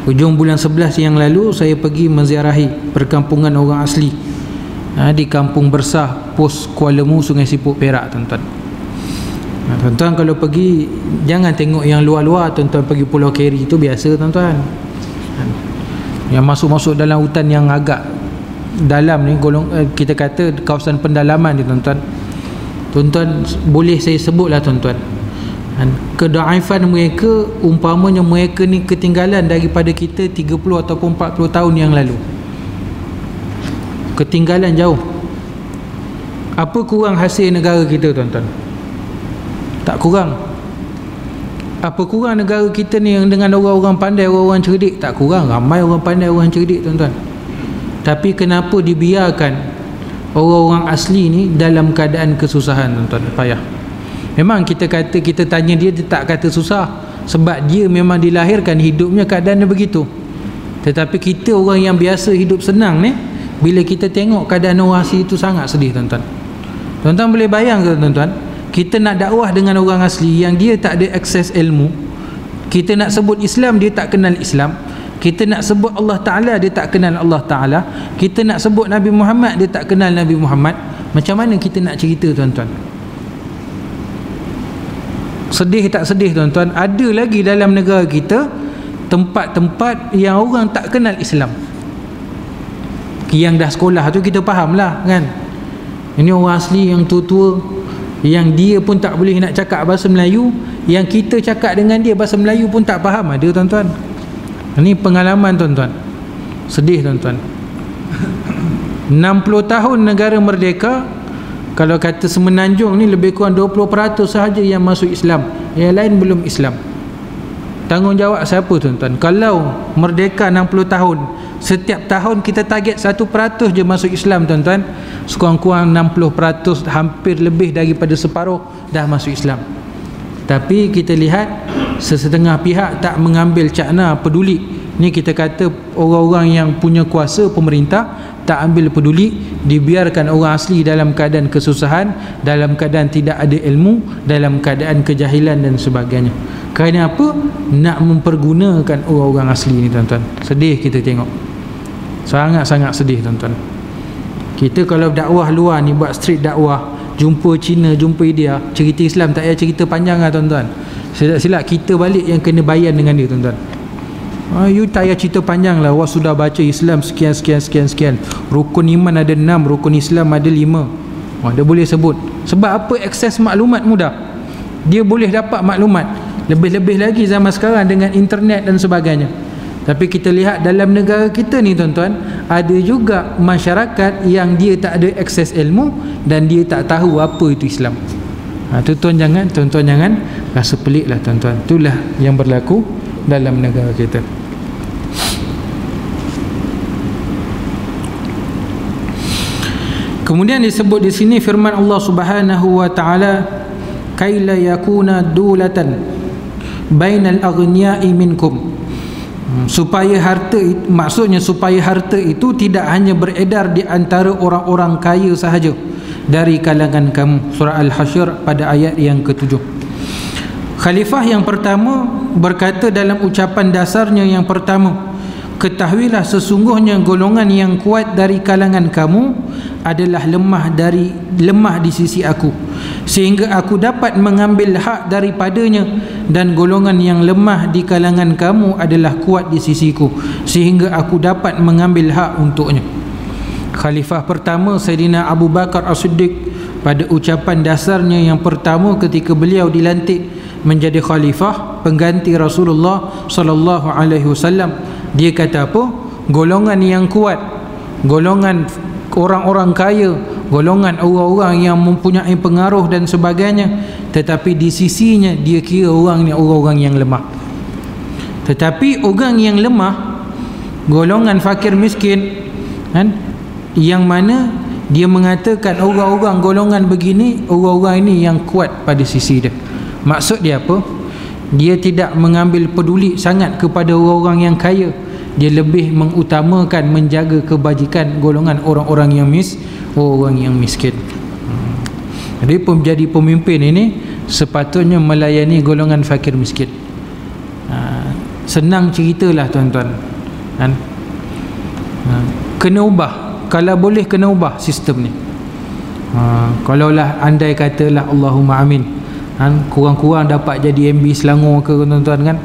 Ujung bulan 11 yang lalu Saya pergi menziarahi Perkampungan orang asli ha, Di kampung Bersah Pos Kuala Mu Sungai Sipuk Perak tuan-tuan Tuan-tuan kalau pergi Jangan tengok yang luar-luar Tuan-tuan pergi Pulau Keri itu biasa tuan-tuan. Ha, Yang masuk-masuk dalam hutan yang agak Dalam ni golong, eh, Kita kata kawasan pendalaman ni tuan-tuan. Tuan-tuan boleh saya sebut lah tuan-tuan. Kan kedaifan mereka umpamanya mereka ni ketinggalan daripada kita 30 ataupun 40 tahun yang lalu. Ketinggalan jauh. Apa kurang hasil negara kita tuan-tuan tak kurang. Apa kurang negara kita ni yang dengan orang-orang pandai orang-orang cerdik? Tak kurang. Ramai orang pandai orang cerdik tuan-tuan. Tapi kenapa dibiarkan orang-orang asli ni dalam keadaan kesusahan tuan-tuan? Payah. Memang kita kata kita tanya dia dia tak kata susah. Sebab dia memang dilahirkan hidupnya keadaan dia begitu. Tetapi kita orang yang biasa hidup senang ni bila kita tengok keadaan orang asli itu sangat sedih tuan-tuan. Tuan-tuan boleh bayang ke tuan-tuan? Kita nak dakwah dengan orang asli yang dia tak ada akses ilmu. Kita nak sebut Islam dia tak kenal Islam. Kita nak sebut Allah Taala dia tak kenal Allah Taala. Kita nak sebut Nabi Muhammad dia tak kenal Nabi Muhammad. Macam mana kita nak cerita tuan-tuan? sedih tak sedih tuan-tuan ada lagi dalam negara kita tempat-tempat yang orang tak kenal Islam yang dah sekolah tu kita faham lah kan ini orang asli yang tua-tua yang dia pun tak boleh nak cakap bahasa Melayu yang kita cakap dengan dia bahasa Melayu pun tak faham. Ada tuan-tuan? Ini pengalaman tuan-tuan. Sedih tuan-tuan. 60 tahun negara merdeka kalau kata semenanjung ni lebih kurang 20% sahaja yang masuk Islam. Yang lain belum Islam. Tanggungjawab siapa tuan-tuan? Kalau merdeka 60 tahun setiap tahun kita target 1% je masuk Islam tuan-tuan. Sekurang-kurang 60% hampir lebih daripada separuh dah masuk Islam. Tapi kita lihat sesetengah pihak tak mengambil cakna peduli. Ni kita kata orang-orang yang punya kuasa pemerintah tak ambil peduli dibiarkan orang asli dalam keadaan kesusahan dalam keadaan tidak ada ilmu dalam keadaan kejahilan dan sebagainya. Kerana apa? Nak mempergunakan orang-orang asli ni tuan-tuan. Sedih kita tengok sangat-sangat sedih tuan-tuan. Kita kalau dakwah luar ni buat street dakwah jumpa Cina jumpa India cerita Islam tak payah cerita panjang lah tuan-tuan. Silap-silap kita balik yang kena bayan dengan dia tuan-tuan. Ha, you tak payah cerita panjang lah. Wah sudah baca Islam sekian sekian sekian sekian. Rukun iman ada enam Rukun Islam ada lima. Wah dia boleh sebut. Sebab apa akses maklumat mudah? Dia boleh dapat maklumat Lebih-lebih lagi zaman sekarang Dengan internet dan sebagainya Tapi kita lihat dalam negara kita ni tuan-tuan Ada juga masyarakat Yang dia tak ada akses ilmu Dan dia tak tahu apa itu Islam. Ha, Tuan-tuan jangan Tuan-tuan jangan Rasa pelik lah tuan-tuan. Itulah yang berlaku dalam negara kita. Kemudian disebut di sini firman Allah Subhanahu wa taala kaila yakuna dulatan bainal aghniya'i minkum supaya harta maksudnya supaya harta itu tidak hanya beredar di antara orang-orang kaya sahaja dari kalangan kamu. Surah al-hasyr pada ayat yang ketujuh. Khalifah yang pertama berkata dalam ucapan dasarnya yang pertama ketahuilah sesungguhnya golongan yang kuat dari kalangan kamu adalah lemah dari lemah di sisi aku sehingga aku dapat mengambil hak daripadanya dan golongan yang lemah di kalangan kamu adalah kuat di sisiku sehingga aku dapat mengambil hak untuknya. Khalifah pertama Sayyidina Abu Bakar As-Siddiq pada ucapan dasarnya yang pertama ketika beliau dilantik menjadi khalifah pengganti Rasulullah sallallahu alaihi wasallam. Dia kata apa? Golongan yang kuat golongan orang-orang kaya golongan orang-orang yang mempunyai pengaruh dan sebagainya. Tetapi di sisinya dia kira orang ni orang-orang yang lemah. Tetapi orang yang lemah golongan fakir miskin kan yang mana dia mengatakan orang-orang golongan begini orang-orang ini yang kuat pada sisi dia. Maksud dia apa? Dia tidak mengambil peduli sangat kepada orang-orang yang kaya. Dia lebih mengutamakan menjaga kebajikan golongan orang-orang yang mis orang yang miskin? Jadi menjadi pemimpin ini sepatutnya melayani golongan fakir miskin. Ha, senang ceritalah tuan-tuan. Kan? Ha, kena ubah. Kalau boleh kena ubah sistem ni. Ha, kalaulah andai katalah Allahumma amin. Kan? Kurang-kurang dapat jadi MB Selangor ke tuan-tuan kan?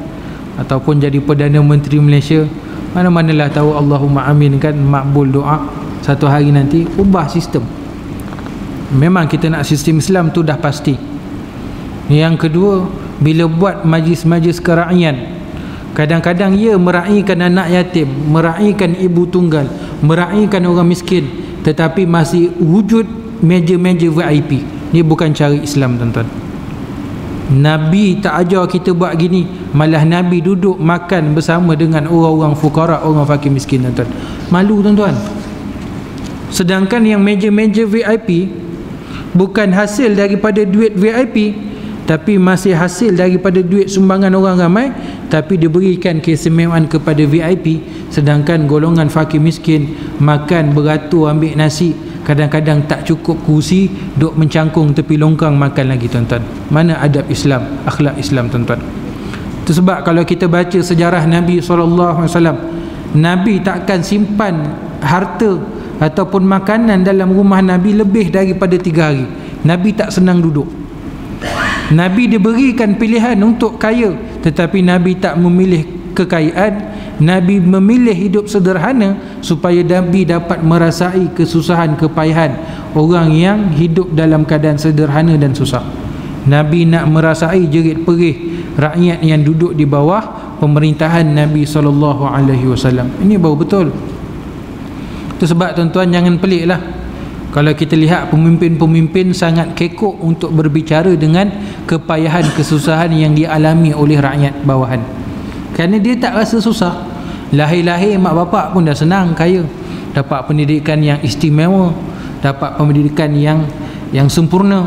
Ataupun jadi Perdana Menteri Malaysia. Mana-manalah tahu Allahumma amin kan? Makbul doa satu hari nanti ubah sistem. Memang kita nak sistem Islam tu dah pasti. Yang kedua bila buat majlis-majlis kerakyatan kadang-kadang ia meraihkan anak yatim meraihkan ibu tunggal meraihkan orang miskin tetapi masih wujud meja-meja VIP ni bukan cara Islam tuan-tuan. Nabi tak ajar kita buat gini Malah Nabi duduk makan bersama dengan orang-orang fukara Orang fakir miskin tuan-tuan. Malu tuan-tuan Sedangkan yang meja-meja VIP Bukan hasil daripada duit VIP Tapi masih hasil daripada duit sumbangan orang ramai Tapi diberikan kesemewahan kepada VIP Sedangkan golongan fakir miskin Makan beratur ambil nasi kadang-kadang tak cukup kursi duk mencangkung tepi longkang makan lagi tuan-tuan. Mana adab Islam akhlak Islam tuan-tuan? Itu sebab kalau kita baca sejarah Nabi SAW Nabi takkan simpan harta ataupun makanan dalam rumah Nabi lebih daripada tiga hari Nabi tak senang duduk Nabi diberikan pilihan untuk kaya tetapi Nabi tak memilih kekayaan Nabi memilih hidup sederhana supaya Nabi dapat merasai kesusahan kepayahan orang yang hidup dalam keadaan sederhana dan susah. Nabi nak merasai jerit perih rakyat yang duduk di bawah pemerintahan Nabi wasallam. Ini baru betul. Itu sebab tuan-tuan jangan peliklah kalau kita lihat pemimpin-pemimpin sangat kekok untuk berbicara dengan kepayahan kesusahan yang dialami oleh rakyat bawahan. Kerana dia tak rasa susah. Lahir-lahir mak bapak pun dah senang kaya. Dapat pendidikan yang istimewa. Dapat pendidikan yang yang sempurna.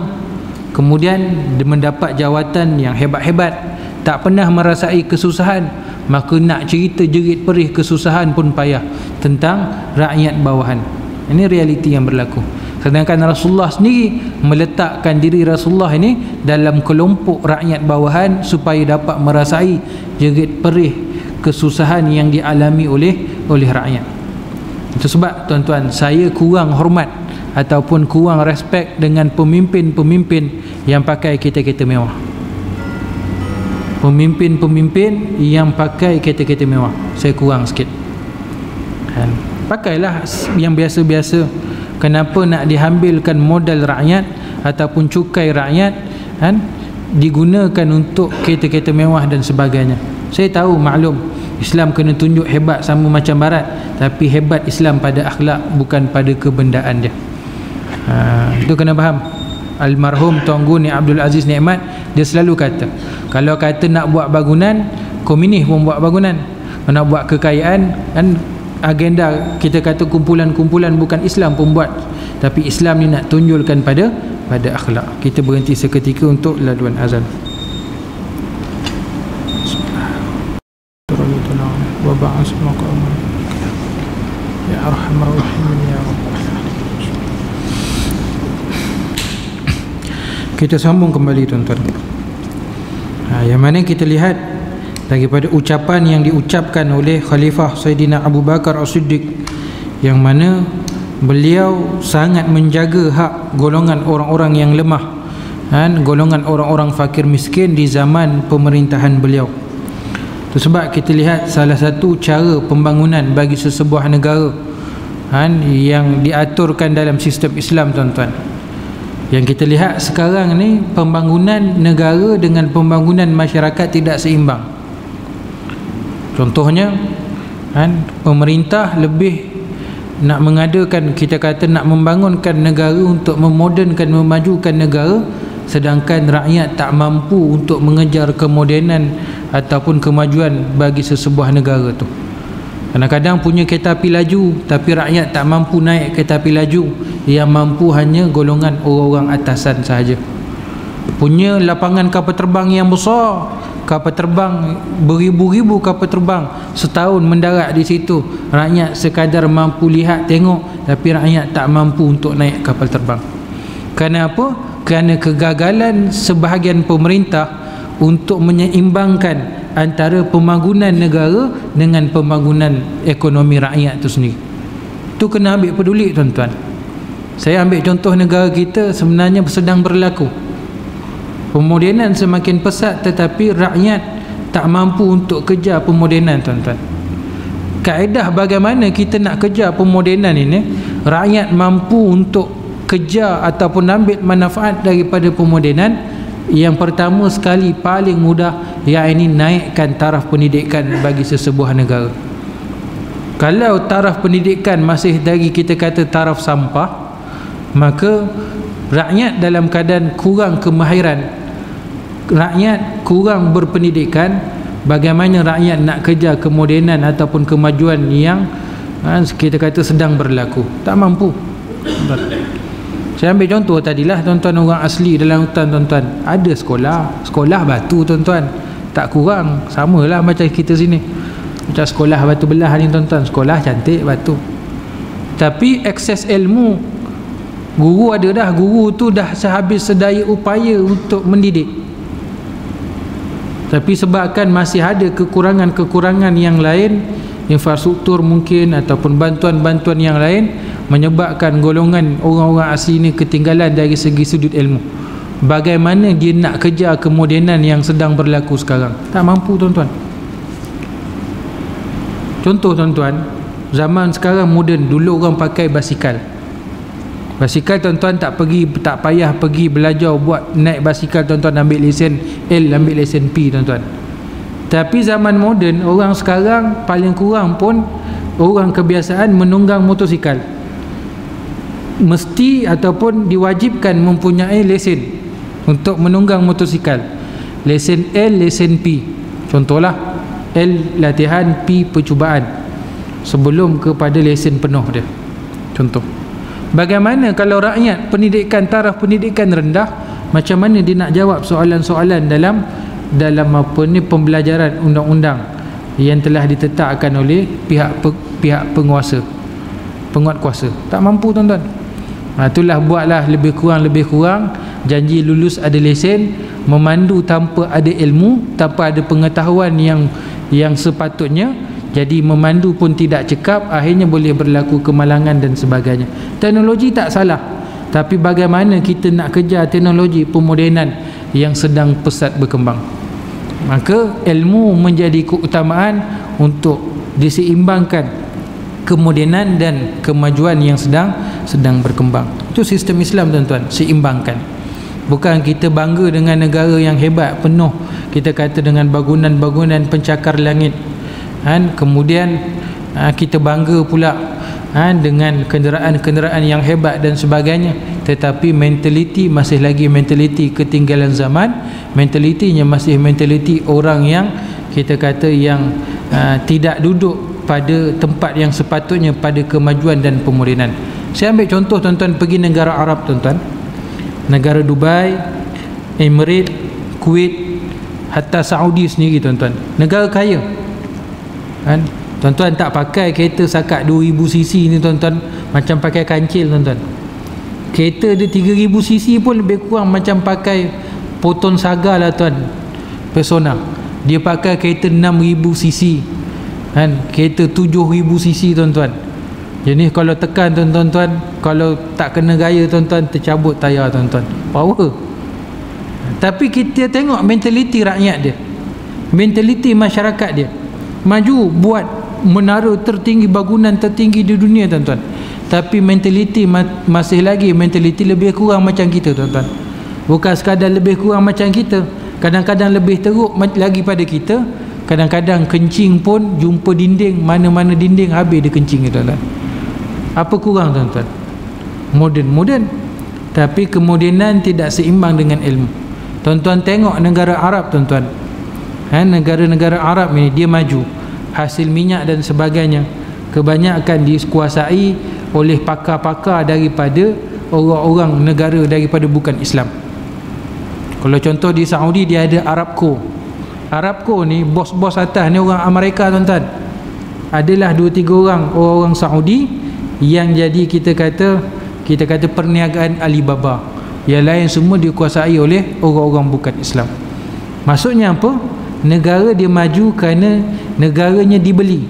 Kemudian dia mendapat jawatan yang hebat-hebat tak pernah merasai kesusahan maka nak cerita jerit perih kesusahan pun payah tentang rakyat bawahan. Ini realiti yang berlaku. Sedangkan Rasulullah sendiri meletakkan diri Rasulullah ini dalam kelompok rakyat bawahan supaya dapat merasai jerit perih kesusahan yang dialami oleh oleh rakyat. Itu sebab tuan-tuan saya kurang hormat ataupun kurang respect dengan pemimpin-pemimpin yang pakai kereta-kereta mewah pemimpin-pemimpin yang pakai kereta-kereta mewah. Saya kurang sikit. Kan? Pakailah yang biasa-biasa. Kenapa nak diambilkan modal rakyat ataupun cukai rakyat kan? Digunakan untuk kereta-kereta mewah dan sebagainya. Saya tahu maklum Islam kena tunjuk hebat sama macam barat tapi hebat Islam pada akhlak bukan pada kebendaan dia. Ha, itu kena faham almarhum Tuanku Ni Abdul Aziz Nikmat dia selalu kata kalau kata nak buat bangunan komunis pun buat bangunan. Nak buat kekayaan kan agenda kita kata kumpulan-kumpulan bukan Islam pun buat. Tapi Islam ni nak tunjulkan pada pada akhlak. Kita berhenti seketika untuk laluan azan Ya Arhamar Rahimin Ya Rabbah kita sambung kembali tuan-tuan. Ha, yang mana kita lihat daripada ucapan yang diucapkan oleh Khalifah Sayyidina Abu Bakar As-Siddiq yang mana beliau sangat menjaga hak golongan orang-orang yang lemah dan golongan orang-orang fakir miskin di zaman pemerintahan beliau. Itu sebab kita lihat salah satu cara pembangunan bagi sesebuah negara kan, yang diaturkan dalam sistem Islam tuan-tuan yang kita lihat sekarang ni pembangunan negara dengan pembangunan masyarakat tidak seimbang. Contohnya kan pemerintah lebih nak mengadakan kita kata nak membangunkan negara untuk memodernkan memajukan negara sedangkan rakyat tak mampu untuk mengejar kemodenan ataupun kemajuan bagi sesebuah negara tu. Kadang-kadang punya kereta api laju tapi rakyat tak mampu naik kereta api laju yang mampu hanya golongan orang-orang atasan sahaja. Punya lapangan kapal terbang yang besar kapal terbang beribu-ribu kapal terbang setahun mendarat di situ. Rakyat sekadar mampu lihat tengok tapi rakyat tak mampu untuk naik kapal terbang. Kerana apa? kerana kegagalan sebahagian pemerintah untuk menyeimbangkan antara pembangunan negara dengan pembangunan ekonomi rakyat itu sendiri. Itu kena ambil peduli tuan-tuan saya ambil contoh negara kita sebenarnya sedang berlaku. Pemodenan semakin pesat tetapi rakyat tak mampu untuk kejar pemodenan tuan-tuan. Kaedah bagaimana kita nak kejar pemodenan ini? Rakyat mampu untuk kejar ataupun ambil manfaat daripada pemodenan? Yang pertama sekali paling mudah iaitu naikkan taraf pendidikan bagi sesebuah negara. Kalau taraf pendidikan masih dari kita kata taraf sampah maka rakyat dalam keadaan kurang kemahiran rakyat kurang berpendidikan bagaimana rakyat nak kejar kemodenan ataupun kemajuan yang ha, kita kata sedang berlaku. Tak mampu. Saya ambil contoh tadilah tuan-tuan orang asli dalam hutan tuan-tuan. Ada sekolah sekolah batu tuan-tuan. Tak kurang samalah macam kita sini. Macam sekolah batu belah ni tuan-tuan. Sekolah cantik batu. Tapi akses ilmu guru ada dah guru tu dah sehabis sedaya upaya untuk mendidik. Tapi sebabkan masih ada kekurangan-kekurangan yang lain infrastruktur mungkin ataupun bantuan-bantuan yang lain menyebabkan golongan orang-orang asli ini ketinggalan dari segi sudut ilmu. Bagaimana dia nak kejar kemodenan yang sedang berlaku sekarang? Tak mampu tuan-tuan. Contoh tuan-tuan zaman sekarang moden dulu orang pakai basikal Basikal tuan-tuan tak pergi tak payah pergi belajar buat naik basikal tuan-tuan ambil lesen L ambil lesen P tuan-tuan. Tapi zaman moden orang sekarang paling kurang pun orang kebiasaan menunggang motosikal. Mesti ataupun diwajibkan mempunyai lesen untuk menunggang motosikal. Lesen L, lesen P. Contohlah L latihan P percubaan sebelum kepada lesen penuh dia contoh bagaimana kalau rakyat pendidikan taraf pendidikan rendah? Macam mana dia nak jawab soalan-soalan dalam dalam apa ni pembelajaran undang-undang yang telah ditetapkan oleh pihak pihak penguasa penguat kuasa? Tak mampu tuan-tuan. Ha, itulah buatlah lebih kurang lebih kurang. Janji lulus ada lesen memandu tanpa ada ilmu tanpa ada pengetahuan yang yang sepatutnya jadi memandu pun tidak cekap akhirnya boleh berlaku kemalangan dan sebagainya. Teknologi tak salah. Tapi bagaimana kita nak kejar teknologi pemodenan yang sedang pesat berkembang? Maka ilmu menjadi keutamaan untuk diseimbangkan kemodenan dan kemajuan yang sedang sedang berkembang. Itu sistem Islam tuan-tuan. Seimbangkan. Bukan kita bangga dengan negara yang hebat penuh. Kita kata dengan bangunan-bangunan pencakar langit kan kemudian ha, kita bangga pula ha, dengan kenderaan-kenderaan yang hebat dan sebagainya. Tetapi mentaliti masih lagi mentaliti ketinggalan zaman. Mentalitinya masih mentaliti orang yang kita kata yang ha, tidak duduk pada tempat yang sepatutnya pada kemajuan dan pemodenan saya ambil contoh tuan-tuan pergi negara Arab tuan-tuan. Negara Dubai Emirates Kuwait hatta Saudi sendiri tuan-tuan. Negara kaya kan? Tuan-tuan tak pakai kereta sakat 2000 cc ni tuan-tuan. Macam pakai kancil tuan-tuan. Kereta dia 3000 cc pun lebih kurang macam pakai poton saga lah tuan. Persona. Dia pakai kereta 6000 cc kan? Kereta 7000 cc tuan-tuan. Jadi kalau tekan tuan-tuan kalau tak kena gaya tuan-tuan tercabut tayar tuan-tuan. Power. Tapi kita tengok mentaliti rakyat dia. Mentaliti masyarakat dia maju buat menara tertinggi bangunan tertinggi di dunia tuan-tuan. Tapi mentaliti masih lagi mentaliti lebih kurang macam kita tuan-tuan. Bukan sekadar lebih kurang macam kita. Kadang-kadang lebih teruk lagi pada kita. Kadang-kadang kencing pun jumpa dinding mana-mana dinding habis dia kencing tuan-tuan. Apa kurang tuan-tuan? Moden moden tapi kemodenan tidak seimbang dengan ilmu. Tuan-tuan tengok negara Arab tuan-tuan ha, negara-negara Arab ni dia maju. Hasil minyak dan sebagainya. Kebanyakan dikuasai oleh pakar-pakar daripada orang-orang negara daripada bukan Islam. Kalau contoh di Saudi dia ada Arabco Arabco ni bos-bos atas ni orang Amerika tuan-tuan. Adalah 2-3 orang orang-orang Saudi yang jadi kita kata kita kata perniagaan Alibaba. Yang lain semua dikuasai oleh orang-orang bukan Islam. Maksudnya apa negara dia maju kerana negaranya dibeli.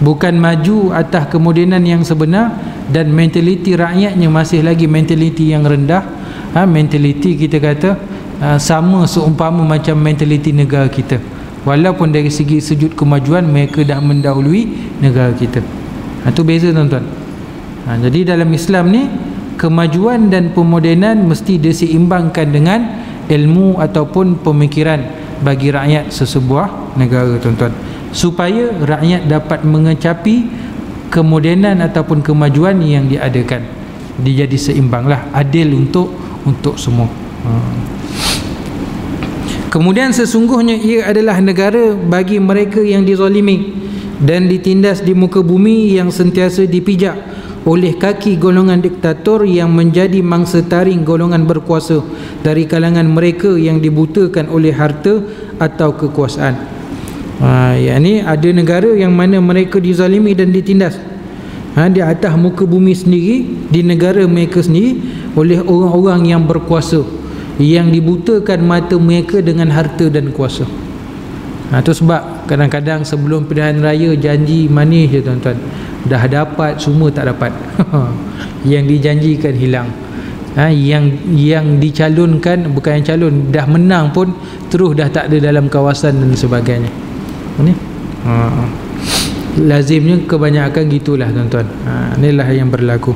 Bukan maju atas kemodenan yang sebenar dan mentaliti rakyatnya masih lagi mentaliti yang rendah. Ha, mentaliti kita kata ha, sama seumpama macam mentaliti negara kita. Walaupun dari segi sujud kemajuan mereka dah mendahului negara kita. Itu ha, beza tuan-tuan. Ha, jadi dalam Islam ni kemajuan dan pemodenan mesti diseimbangkan dengan ilmu ataupun pemikiran bagi rakyat sesebuah negara tuan-tuan. Supaya rakyat dapat mengecapi kemodenan ataupun kemajuan yang diadakan. Dia jadi seimbanglah adil untuk untuk semua. Ha. kemudian sesungguhnya ia adalah negara bagi mereka yang dizalimi dan ditindas di muka bumi yang sentiasa dipijak oleh kaki golongan diktator yang menjadi mangsa taring golongan berkuasa dari kalangan mereka yang dibutakan oleh harta atau kekuasaan. Ha, yakni ada negara yang mana mereka dizalimi dan ditindas ha, di atas muka bumi sendiri di negara mereka sendiri oleh orang-orang yang berkuasa yang dibutakan mata mereka dengan harta dan kuasa. Ha, itu sebab kadang-kadang sebelum pilihan raya janji manis je tuan-tuan. Dah dapat semua tak dapat. Yang dijanjikan hilang. Ha, yang yang dicalonkan bukan yang calon. Dah menang pun terus dah tak ada dalam kawasan dan sebagainya. Ni ha. lazimnya kebanyakan gitulah tuan-tuan. Ha, inilah yang berlaku.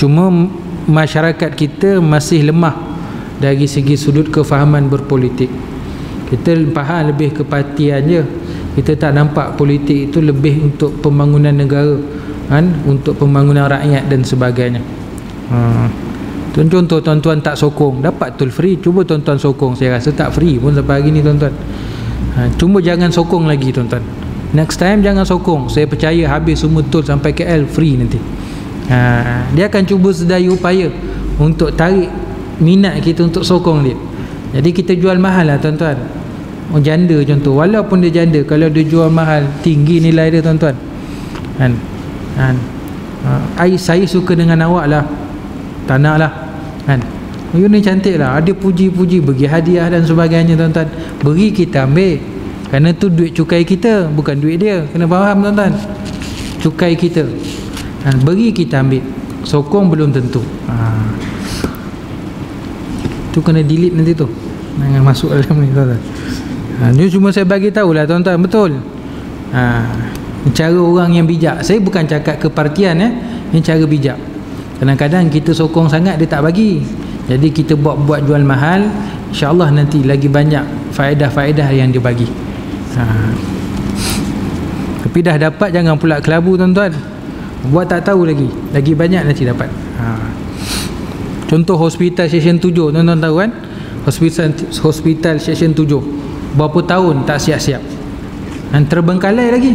Cuma masyarakat kita masih lemah dari segi sudut kefahaman berpolitik kita faham lebih kepatian je. Kita tak nampak politik itu lebih untuk pembangunan negara kan? Untuk pembangunan rakyat dan sebagainya. Ha. contoh tuan-tuan tak sokong dapat tool free. Cuba tuan-tuan sokong saya rasa tak free pun sampai hari ni tuan-tuan. Ha, cuma jangan sokong lagi tuan-tuan. Next time jangan sokong. Saya percaya habis semua tol sampai KL free nanti. Ha, dia akan cuba sedaya upaya untuk tarik minat kita untuk sokong dia jadi kita jual mahal lah tuan-tuan. Oh, janda contoh walaupun dia janda kalau dia jual mahal tinggi nilai dia tuan-tuan. Kan? Kan? Ha, saya suka dengan awak lah. Tak nak lah. Kan? You ni cantik lah. Ada puji-puji bagi hadiah dan sebagainya tuan-tuan. Beri kita ambil. Kerana tu duit cukai kita bukan duit dia. Kena faham tuan-tuan? Cukai kita. Ha, beri kita ambil. Sokong belum tentu. Ha. tu kena delete nanti tu jangan masuk dalam ni tuan-tuan. Ha, ni cuma saya bagi tahu lah tuan-tuan betul? Ha, cara orang yang bijak. Saya bukan cakap kepartian eh. Ini cara bijak. Kadang-kadang kita sokong sangat dia tak bagi. Jadi kita buat-buat jual mahal insyaAllah nanti lagi banyak faedah-faedah yang dia bagi. Ha. tapi dah dapat jangan pula kelabu tuan-tuan. Buat tak tahu lagi. Lagi banyak nanti dapat. Ha. contoh hospital session 7 tuan-tuan tahu kan hospital, hospital session 7 berapa tahun tak siap-siap? Dan terbengkalai lagi.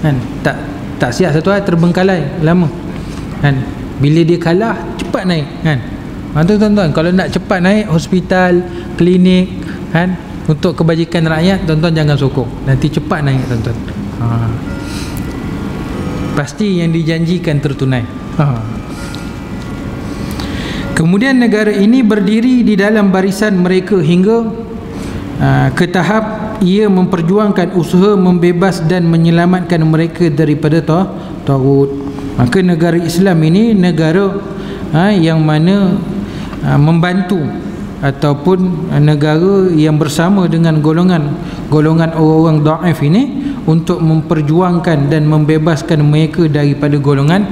Kan tak tak siap satu hari terbengkalai. Lama. Kan bila dia kalah cepat naik. Kan. Ha, tu tuan-tuan kalau nak cepat naik hospital klinik kan untuk kebajikan rakyat tuan-tuan jangan sokong. Nanti cepat naik tuan-tuan. Ha. pasti yang dijanjikan tertunai. Ha. Kemudian negara ini berdiri di dalam barisan mereka hingga uh, ke tahap ia memperjuangkan usaha membebas dan menyelamatkan mereka daripada tagut maka negara Islam ini negara ha, yang mana ha, membantu ataupun negara yang bersama dengan golongan golongan orang-orang daif ini untuk memperjuangkan dan membebaskan mereka daripada golongan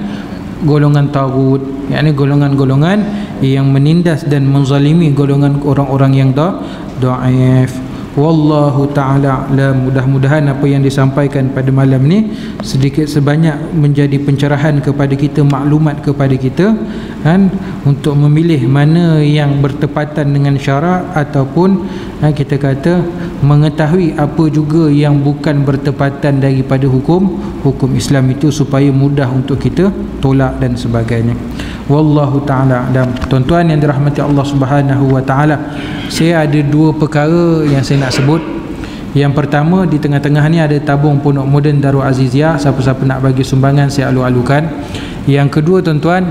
golongan tagut yakni golongan-golongan yang menindas dan menzalimi golongan orang-orang yang da daif Wallahu ta'ala la mudah-mudahan apa yang disampaikan pada malam ni sedikit sebanyak menjadi pencerahan kepada kita maklumat kepada kita kan untuk memilih mana yang bertepatan dengan syarak ataupun kan, kita kata mengetahui apa juga yang bukan bertepatan daripada hukum hukum Islam itu supaya mudah untuk kita tolak dan sebagainya. Wallahu taala dan tuan-tuan yang dirahmati Allah Subhanahu wa taala saya ada dua perkara yang saya nak sebut. Yang pertama di tengah-tengah ni ada tabung pondok moden Darul Azizia siapa-siapa nak bagi sumbangan saya alu-alukan. Yang kedua tuan-tuan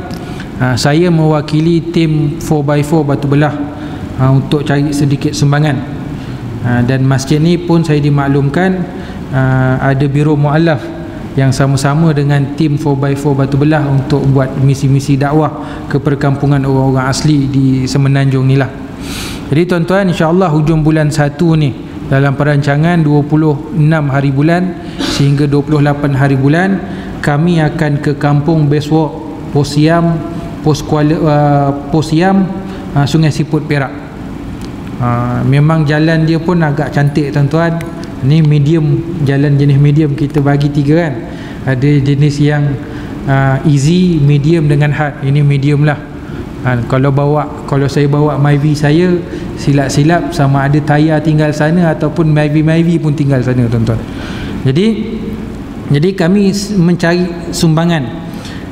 ha, saya mewakili tim 4x4 Batu Belah ha, untuk cari sedikit sumbangan. Ha, dan masjid ni pun saya dimaklumkan ada biro mualaf yang sama-sama dengan tim 4x4 Batu Belah untuk buat misi-misi dakwah ke perkampungan orang-orang asli di Semenanjung ni lah. Jadi tuan-tuan insyaAllah hujung bulan 1 ni dalam perancangan 26 hari bulan sehingga 28 hari bulan kami akan ke kampung Beswok Posiam Pos Kuala uh, Posiam uh, Sungai Siput Perak. Uh, memang jalan dia pun agak cantik tuan-tuan. Ni medium jalan jenis medium kita bagi tiga kan. Ada jenis yang uh, easy medium dengan hard. Ini medium lah. Ha, kalau bawa kalau saya bawa Myvi saya silap-silap sama ada tayar tinggal sana ataupun Myvi Myvi pun tinggal sana tuan-tuan. Jadi jadi kami mencari sumbangan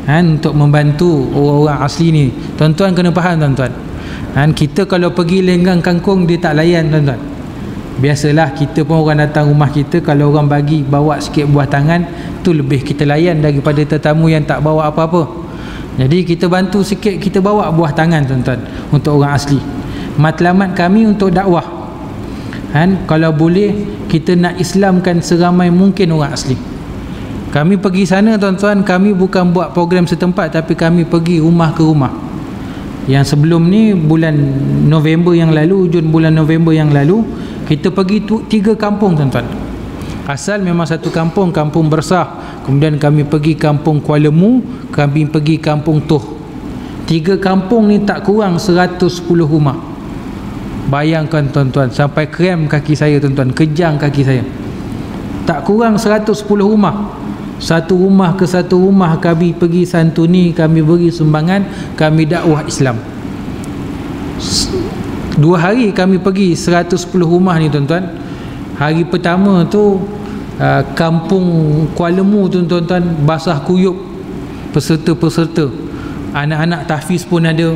ha, untuk membantu orang-orang asli ni. Tuan-tuan kena faham tuan-tuan. Ha, kita kalau pergi lenggang kangkung dia tak layan tuan-tuan. Biasalah kita pun orang datang rumah kita kalau orang bagi bawa sikit buah tangan tu lebih kita layan daripada tetamu yang tak bawa apa-apa. Jadi kita bantu sikit kita bawa buah tangan tuan-tuan untuk orang asli. Matlamat kami untuk dakwah. Kan kalau boleh kita nak islamkan seramai mungkin orang asli kami pergi sana tuan-tuan kami bukan buat program setempat tapi kami pergi rumah ke rumah. Yang sebelum ni bulan November yang lalu Jun bulan November yang lalu kita pergi tu, tiga kampung tuan-tuan. Asal memang satu kampung kampung bersah. Kemudian kami pergi kampung Kuala Mu kami pergi kampung Toh tiga kampung ni tak kurang 110 rumah. Bayangkan tuan-tuan sampai krem kaki saya tuan-tuan kejang kaki saya. Tak kurang 110 rumah satu rumah ke satu rumah kami pergi santuni kami beri sumbangan kami dakwah Islam. Dua hari kami pergi 110 rumah ni tuan-tuan. Hari pertama tu uh, kampung Kuala Mu tu tuan-tuan basah kuyup peserta-peserta. Anak-anak tahfiz pun ada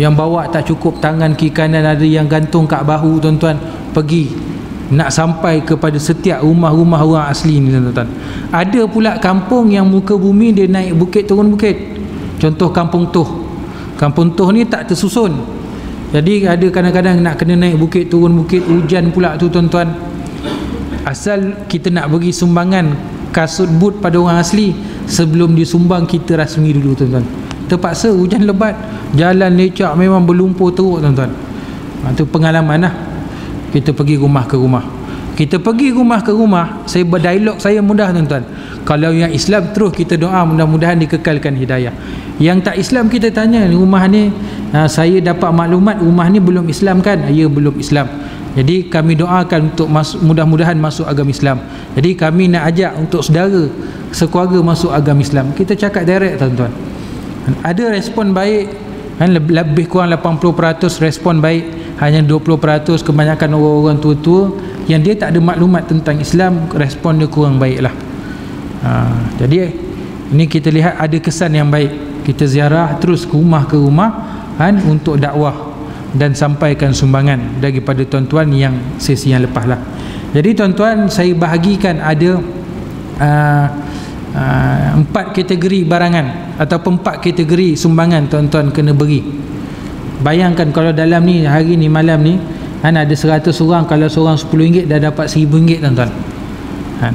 yang bawa tak cukup tangan kiri kanan ada yang gantung kat bahu tuan-tuan pergi nak sampai kepada setiap rumah-rumah orang asli ni tuan-tuan. Ada pula kampung yang muka bumi dia naik bukit turun bukit. Contoh kampung Tuh. Kampung Tuh ni tak tersusun. Jadi ada kadang-kadang nak kena naik bukit turun bukit hujan pula tu tuan-tuan. Asal kita nak bagi sumbangan kasut boot pada orang asli sebelum disumbang kita rasmi dulu tuan-tuan. Terpaksa hujan lebat. Jalan lecak memang berlumpur teruk tuan-tuan. Itu pengalaman lah kita pergi rumah ke rumah. Kita pergi rumah ke rumah saya berdialog saya mudah tuan-tuan. Kalau yang Islam terus kita doa mudah-mudahan dikekalkan hidayah. Yang tak Islam kita tanya rumah ni ha, saya dapat maklumat rumah ni belum Islam kan? Ya belum Islam. Jadi kami doakan untuk mudah-mudahan masuk agama Islam. Jadi kami nak ajak untuk saudara sekeluarga masuk agama Islam. Kita cakap direct tuan-tuan. Ada respon baik kan? Lebih kurang 80% respon baik hanya 20% kebanyakan orang-orang tua-tua yang dia tak ada maklumat tentang Islam respon dia kurang baik lah ha, jadi ini kita lihat ada kesan yang baik. Kita ziarah terus ke rumah ke rumah kan untuk dakwah dan sampaikan sumbangan daripada tuan-tuan yang sesi yang lepas lah jadi tuan-tuan saya bahagikan ada uh, uh, empat kategori barangan atau empat kategori sumbangan tuan-tuan kena beri bayangkan kalau dalam ni hari ni malam ni kan ada 100 orang kalau seorang RM10 dah dapat RM1000 tuan-tuan. Kan?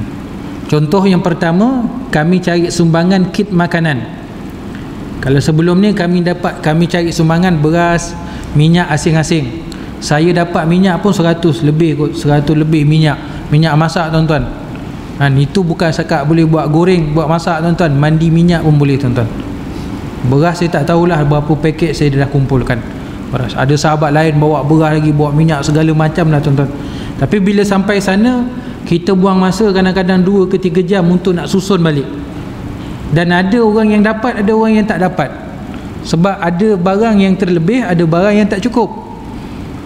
Contoh yang pertama kami cari sumbangan kit makanan. Kalau sebelum ni kami dapat kami cari sumbangan beras minyak asing-asing. Saya dapat minyak pun 100 lebih kot 100 lebih minyak minyak masak tuan-tuan. Kan itu bukan sekat boleh buat goreng buat masak tuan-tuan. Mandi minyak pun boleh tuan-tuan beras saya tak tahulah berapa paket saya dah kumpulkan. Beras. Ada sahabat lain bawa beras lagi bawa minyak segala macam lah tuan-tuan. Tapi bila sampai sana kita buang masa kadang-kadang 2 ke 3 jam untuk nak susun balik. Dan ada orang yang dapat ada orang yang tak dapat. Sebab ada barang yang terlebih ada barang yang tak cukup.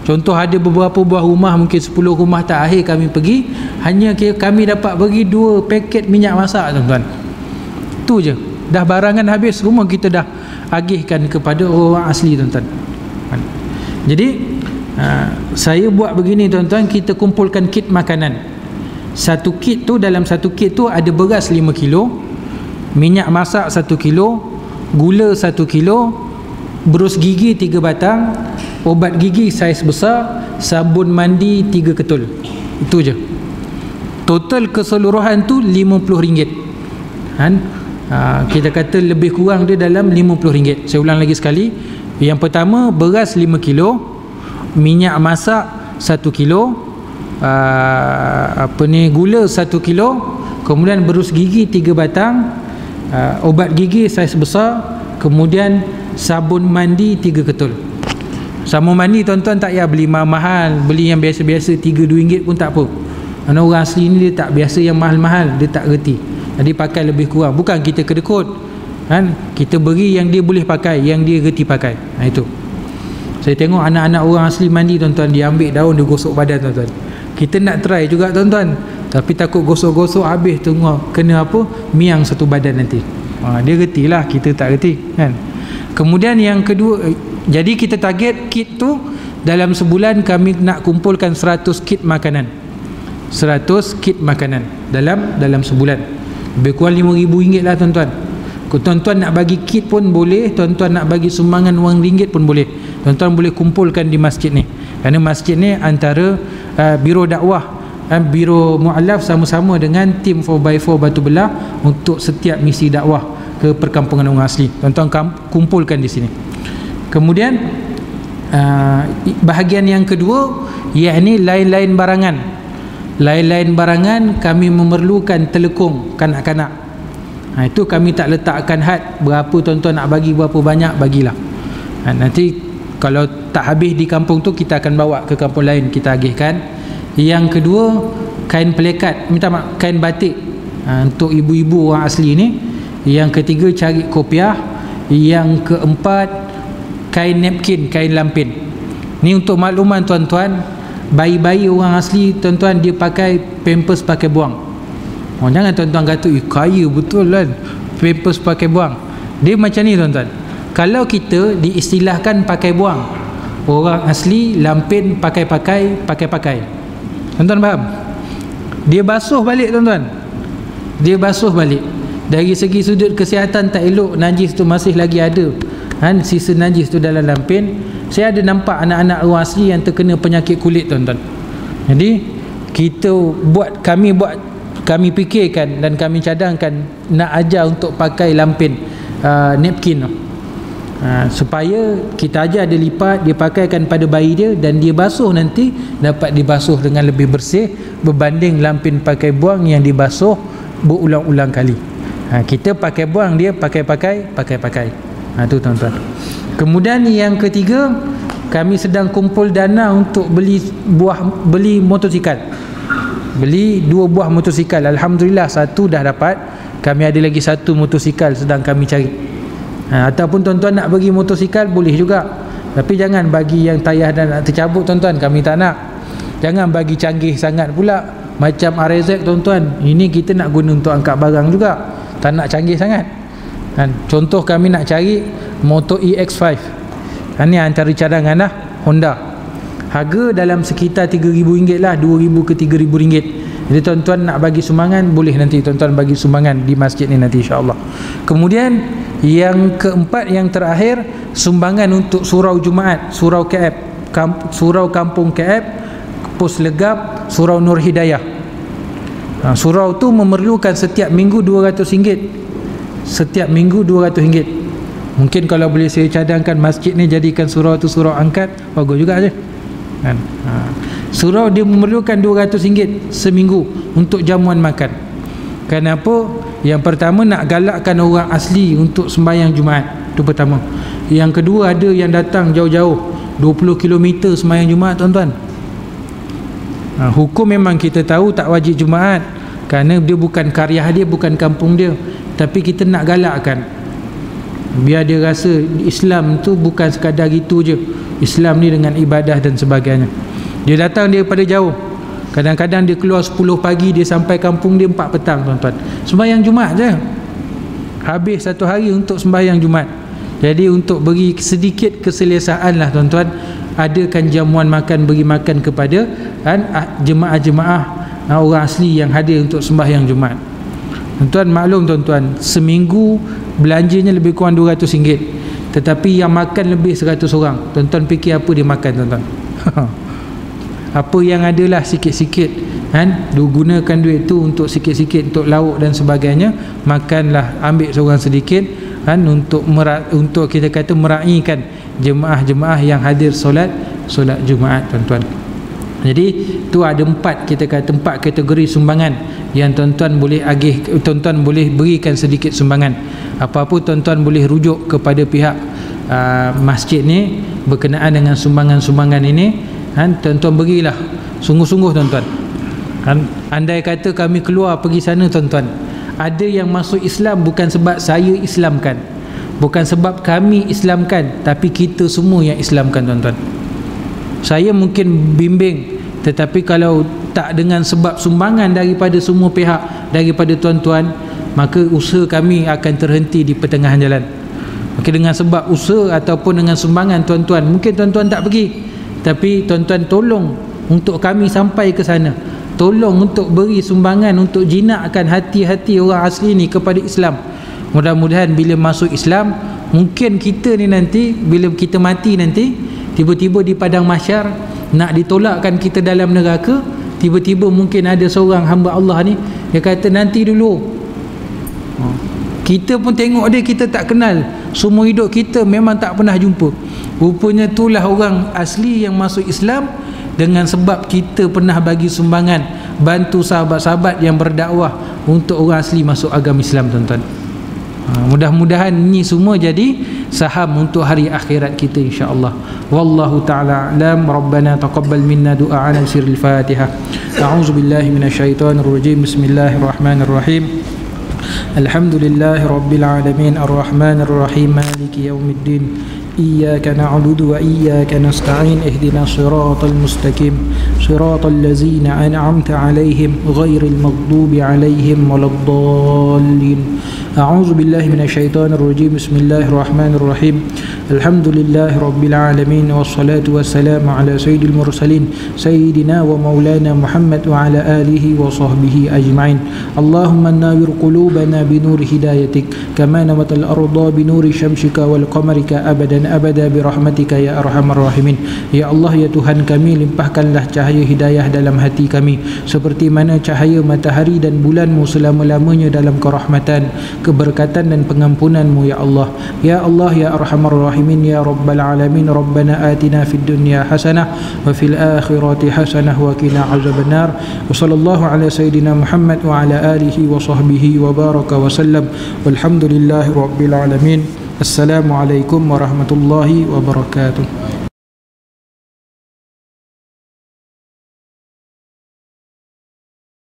Contoh ada beberapa buah rumah mungkin 10 rumah tak akhir kami pergi hanya kami dapat bagi 2 paket minyak masak tuan-tuan. Tu je dah barangan habis semua kita dah agihkan kepada orang asli tuan-tuan. Jadi uh, saya buat begini tuan-tuan kita kumpulkan kit makanan. Satu kit tu dalam satu kit tu ada beras 5 kilo minyak masak 1 kilo gula 1 kilo berus gigi 3 batang obat gigi saiz besar sabun mandi 3 ketul. Itu je. Total keseluruhan tu RM50 kan Ha, kita kata lebih kurang dia dalam RM50. Saya ulang lagi sekali. Yang pertama beras 5 kilo minyak masak 1 kilo uh, apa ni gula 1 kilo kemudian berus gigi 3 batang uh, obat gigi saiz besar kemudian sabun mandi 3 ketul. Sabun mandi tuan-tuan tak payah beli mahal beli yang biasa-biasa RM3-2 pun tak apa. Kerana orang asli ni dia tak biasa yang mahal-mahal. Dia tak reti jadi pakai lebih kurang. Bukan kita kedekut kan? Kita beri yang dia boleh pakai yang dia reti pakai. Ha, itu. Saya tengok anak-anak orang asli mandi tuan-tuan dia ambil daun dia gosok badan tuan-tuan. Kita nak try juga tuan-tuan. Tapi takut gosok-gosok habis tengok kena apa? Miang satu badan nanti. Ha, dia reti lah kita tak reti kan? Kemudian yang kedua eh, jadi kita target kit tu dalam sebulan kami nak kumpulkan 100 kit makanan. 100 kit makanan dalam dalam sebulan lebih kurang RM5,000 lah tuan-tuan. Tuan-tuan nak bagi kit pun boleh tuan-tuan nak bagi sumbangan wang ringgit pun boleh. Tuan-tuan boleh kumpulkan di masjid ni. Kerana masjid ni antara uh, biro dakwah uh, biro mu'alaf sama-sama dengan tim 4x4 Batu Belah untuk setiap misi dakwah ke perkampungan orang asli. Tuan-tuan kumpulkan di sini. Kemudian uh, bahagian yang kedua yakni lain-lain barangan lain-lain barangan kami memerlukan telekung kanak-kanak. Ha, itu kami tak letakkan had berapa tuan-tuan nak bagi berapa banyak bagilah. Ha, nanti kalau tak habis di kampung tu kita akan bawa ke kampung lain kita agihkan. Yang kedua kain pelekat minta maaf kain batik. Ha, untuk ibu-ibu orang asli ni. Yang ketiga cari kopiah. Yang keempat kain napkin kain lampin. Ni untuk makluman tuan-tuan bayi-bayi orang asli tuan-tuan dia pakai pampers pakai buang. Oh, jangan tuan-tuan kata eh kaya betul kan pampers pakai buang. Dia macam ni tuan-tuan. Kalau kita diistilahkan pakai buang orang asli lampin pakai-pakai pakai-pakai. Tuan-tuan faham? Dia basuh balik tuan-tuan. Dia basuh balik. Dari segi sudut kesihatan tak elok najis tu masih lagi ada kan sisa najis tu dalam lampin. Saya ada nampak anak-anak orang asli yang terkena penyakit kulit tuan-tuan. Jadi kita buat kami buat kami fikirkan dan kami cadangkan nak ajar untuk pakai lampin uh, napkin tu. Ha, supaya kita ajar dia lipat dia pakaikan pada bayi dia dan dia basuh nanti dapat dibasuh dengan lebih bersih berbanding lampin pakai buang yang dibasuh berulang-ulang kali. Ha, kita pakai buang dia pakai-pakai pakai-pakai ha, tu tuan-tuan. Kemudian yang ketiga kami sedang kumpul dana untuk beli buah beli motosikal. Beli dua buah motosikal. Alhamdulillah satu dah dapat. Kami ada lagi satu motosikal sedang kami cari. Ha, ataupun tuan-tuan nak bagi motosikal boleh juga. Tapi jangan bagi yang tayar dan nak tercabut tuan-tuan. Kami tak nak. Jangan bagi canggih sangat pula. Macam RZ tuan-tuan. Ini kita nak guna untuk angkat barang juga. Tak nak canggih sangat kan? contoh kami nak cari motor EX5 ini ha, antara cadangan lah Honda. Harga dalam sekitar RM3,000 lah RM2,000 ke RM3,000. Jadi tuan-tuan nak bagi sumbangan boleh nanti tuan-tuan bagi sumbangan di masjid ni nanti insyaAllah. Kemudian yang keempat yang terakhir sumbangan untuk surau Jumaat surau KF kamp, surau kampung KF pos legap surau Nur Hidayah. Ha, surau tu memerlukan setiap minggu RM200 setiap minggu RM200 mungkin kalau boleh saya cadangkan masjid ni jadikan surau tu surau angkat bagus juga je. Kan? Ha. surau dia memerlukan RM200 seminggu untuk jamuan makan. Kenapa yang pertama nak galakkan orang asli untuk sembahyang Jumaat. Itu pertama. Yang kedua ada yang datang jauh-jauh. 20 km sembahyang Jumaat tuan-tuan. Ha, hukum memang kita tahu tak wajib Jumaat. Kerana dia bukan karya dia bukan kampung dia tapi kita nak galakkan. Biar dia rasa Islam tu bukan sekadar gitu je. Islam ni dengan ibadah dan sebagainya. Dia datang daripada jauh. Kadang-kadang dia keluar 10 pagi dia sampai kampung dia 4 petang tuan-tuan. Sembahyang Jumat je. Habis satu hari untuk sembahyang Jumat jadi untuk beri sedikit keselesaan lah tuan-tuan. Adakan jamuan makan beri makan kepada kan, ah, jemaah-jemaah ah, orang asli yang hadir untuk sembahyang Jumat tuan-tuan maklum tuan-tuan seminggu belanjanya lebih kurang RM200 tetapi yang makan lebih 100 orang. Tuan-tuan fikir apa dia makan tuan-tuan? Apa yang adalah sikit-sikit kan? Gunakan duit tu untuk sikit-sikit untuk lauk dan sebagainya makanlah ambil seorang sedikit kan? Untuk untuk kita kata meraihkan jemaah-jemaah yang hadir solat solat Jumaat tuan-tuan jadi tu ada empat kita kata empat kategori sumbangan yang tuan-tuan boleh agih tuan-tuan boleh berikan sedikit sumbangan. Apa-apa tuan-tuan boleh rujuk kepada pihak uh, masjid ni berkenaan dengan sumbangan-sumbangan ini kan tuan-tuan berilah. Sungguh-sungguh tuan-tuan. Kan andai kata kami keluar pergi sana tuan-tuan ada yang masuk Islam bukan sebab saya Islamkan bukan sebab kami Islamkan tapi kita semua yang Islamkan tuan-tuan saya mungkin bimbing tetapi kalau tak dengan sebab sumbangan daripada semua pihak daripada tuan-tuan maka usaha kami akan terhenti di pertengahan jalan. Maka dengan sebab usaha ataupun dengan sumbangan tuan-tuan mungkin tuan-tuan tak pergi tapi tuan-tuan tolong untuk kami sampai ke sana. Tolong untuk beri sumbangan untuk jinakkan hati-hati orang asli ni kepada Islam. Mudah-mudahan bila masuk Islam mungkin kita ni nanti bila kita mati nanti tiba-tiba di padang masyar nak ditolakkan kita dalam neraka tiba-tiba mungkin ada seorang hamba Allah ni dia kata nanti dulu. Kita pun tengok dia kita tak kenal. Semua hidup kita memang tak pernah jumpa. Rupanya itulah orang asli yang masuk Islam dengan sebab kita pernah bagi sumbangan bantu sahabat-sahabat yang berdakwah untuk orang asli masuk agama Islam tuan-tuan. Ha, mudah-mudahan ini semua jadi saham untuk hari akhirat kita insya-Allah wallahu taala alam rabbana taqabbal minna du'ana sirril fatihah a'udzu billahi minasyaitonir rajim bismillahirrahmanirrahim الحمد لله رب العالمين الرحمن الرحيم مالك يوم الدين إياك نعبد وإياك نستعين اهدنا الصراط المستقيم صراط الذين أنعمت عليهم غير المغضوب عليهم ولا الضالين أعوذ بالله من الشيطان الرجيم بسم الله الرحمن الرحيم الحمد لله رب العالمين والصلاة والسلام على سيد المرسلين سيدنا ومولانا محمد وعلى آله وصحبه أجمعين اللهم نور قلوبنا بنور هدايتك كما نمت الأرض بنور شمسك والقمرك أبدا أبدا برحمتك يا أرحم الراحمين يا الله يا Tuhan kami limpahkanlah cahaya hidayah dalam hati kami seperti mana cahaya matahari dan bulanmu selama-lamanya dalam kerahmatan keberkatan dan pengampunanmu ya Allah. Ya Allah ya arhamar rahimin ya rabbal alamin rabbana atina fid dunya hasanah wa fil akhirati hasanah wa qina azaban nar wa sallallahu ala sayidina Muhammad wa ala alihi wa sahbihi wa baraka wa sallam. Walhamdulillahi rabbil alamin. Assalamu alaikum warahmatullahi wabarakatuh